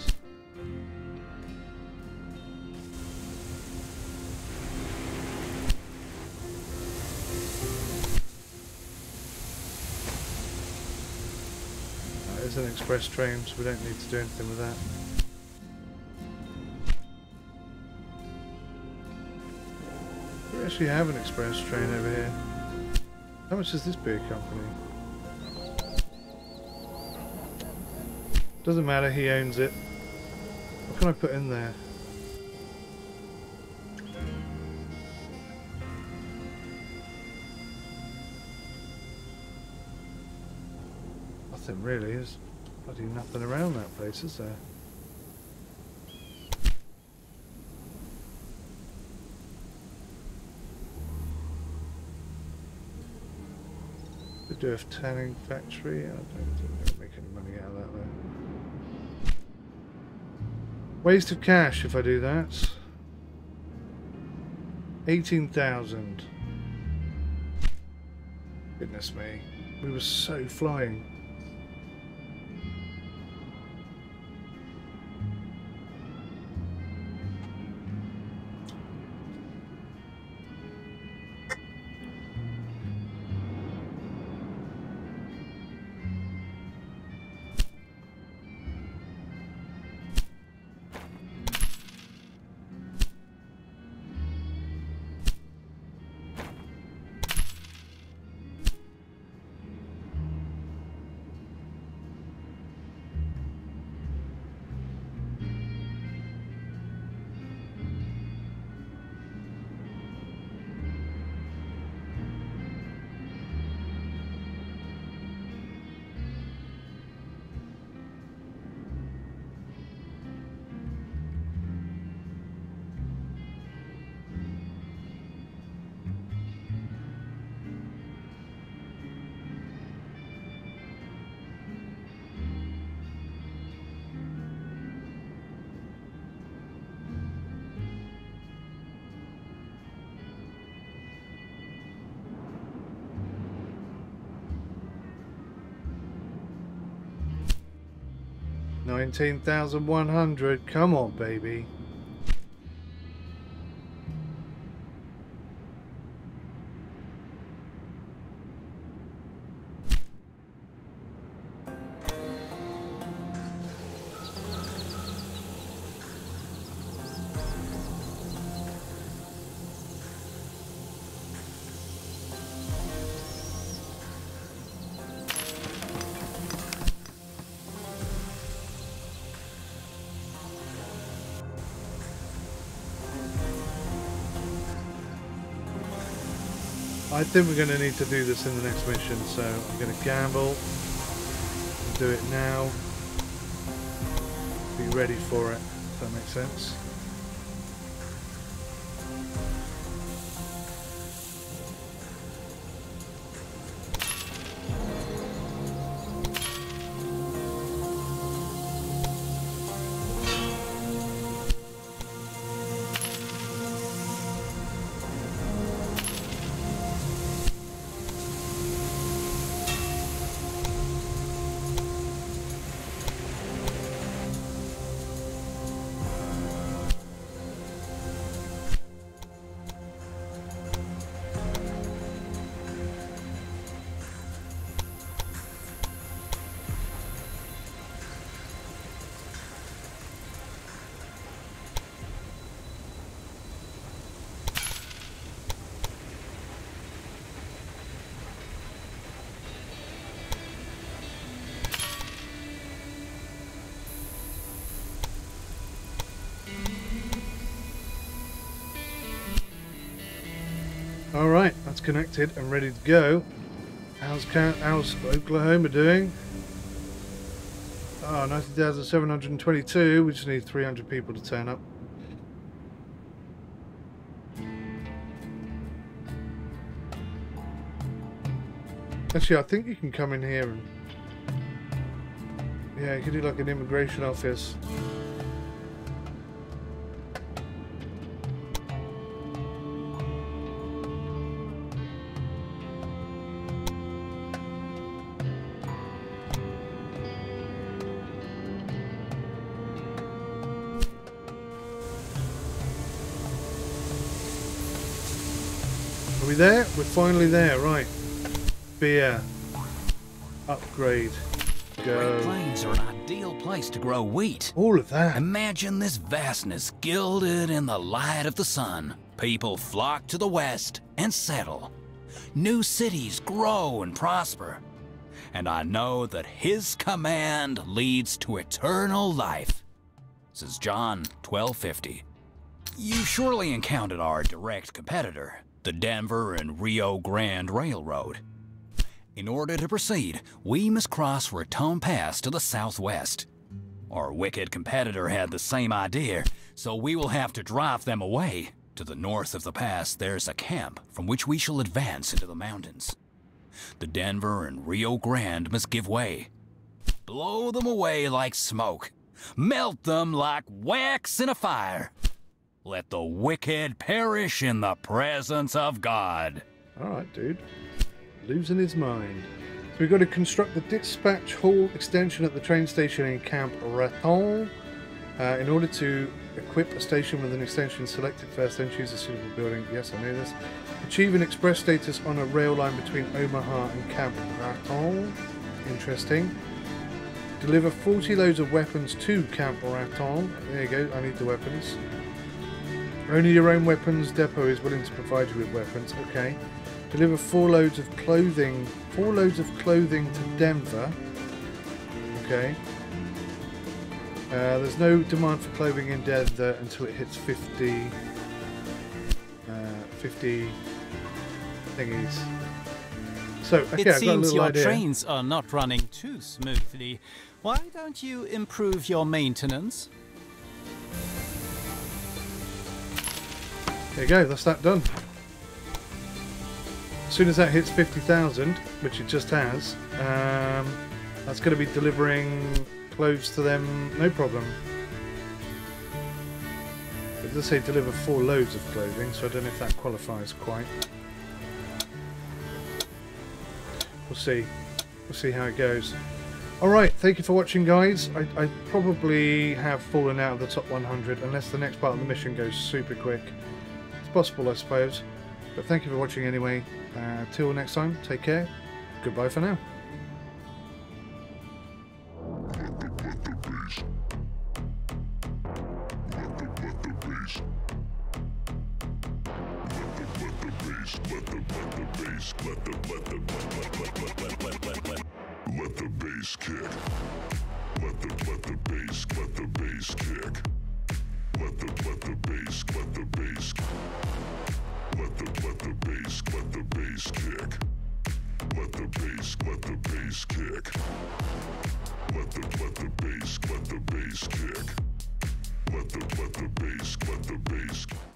Speaker 2: That is an express train, so we don't need to do anything with that. We actually have an express train over here. How much does this beer company? Doesn't matter, he owns it. What can I put in there? Nothing really, there's bloody nothing around that place, is there? Could do a tanning factory. I don't think they'll make any money out of that though. Waste of cash if I do that. 18,000. Goodness me. We were so flying. Nineteen thousand one hundred. Come on, baby. Think we're going to need to do this in the next mission, so I'm going to gamble. Do it now. Be ready for it, if that makes sense. Connected and ready to go. How's, how's Oklahoma doing? Ah, oh, 90,722. We just need 300 people to turn up. Actually, I think you can come in here and... Yeah, you can do like an immigration office. Finally there, right. Beer. Upgrade.
Speaker 4: Great Plains are an ideal place to grow wheat.
Speaker 2: All of that.
Speaker 4: Imagine this vastness gilded in the light of the sun. People flock to the west and settle. New cities grow and prosper. And I know that his command leads to eternal life. Says John 1250. You surely encountered our direct competitor, the Denver and Rio Grande Railroad. In order to proceed, we must cross Raton Pass to the southwest. Our wicked competitor had the same idea, so we will have to drive them away. To the north of the pass, there's a camp from which we shall advance into the mountains. The Denver and Rio Grande must give way. Blow them away like smoke. Melt them like wax in a fire. Let the wicked perish in the presence of God.
Speaker 2: Alright, dude. Losing his mind. So we've got to construct the dispatch hall extension at the train station in Camp Raton. Uh, in order to equip a station with an extension selected first, then choose a suitable building. Yes, I know this. Achieve an express status on a rail line between Omaha and Camp Raton. Interesting. Deliver 40 loads of weapons to Camp Raton. There you go, I need the weapons. Only your own weapons depot is willing to provide you with weapons. Okay. Deliver four loads of clothing. Four loads of clothing to Denver. Okay. Uh, there's no demand for clothing in Denver until it hits 50. Uh, 50 thingies. So, okay,
Speaker 3: It
Speaker 2: I've got a
Speaker 3: seems your
Speaker 2: idea.
Speaker 3: trains are not running too smoothly. Why don't you improve your maintenance?
Speaker 2: There you go, that's that done. As soon as that hits 50,000, which it just has, um, that's going to be delivering clothes to them, no problem. It does say deliver four loads of clothing, so I don't know if that qualifies quite. We'll see. We'll see how it goes. Alright, thank you for watching guys. I, I probably have fallen out of the top 100 unless the next part of the mission goes super quick. Possible I suppose. But thank you for watching anyway. Uh, till next time, take care. Goodbye for now.
Speaker 1: Let the bass kick. Let the let the bass let the bass kick. Let the let bass kick. Let the bass let the bass kick. Let the let the bass let the bass kick. Let the let the bass let the bass.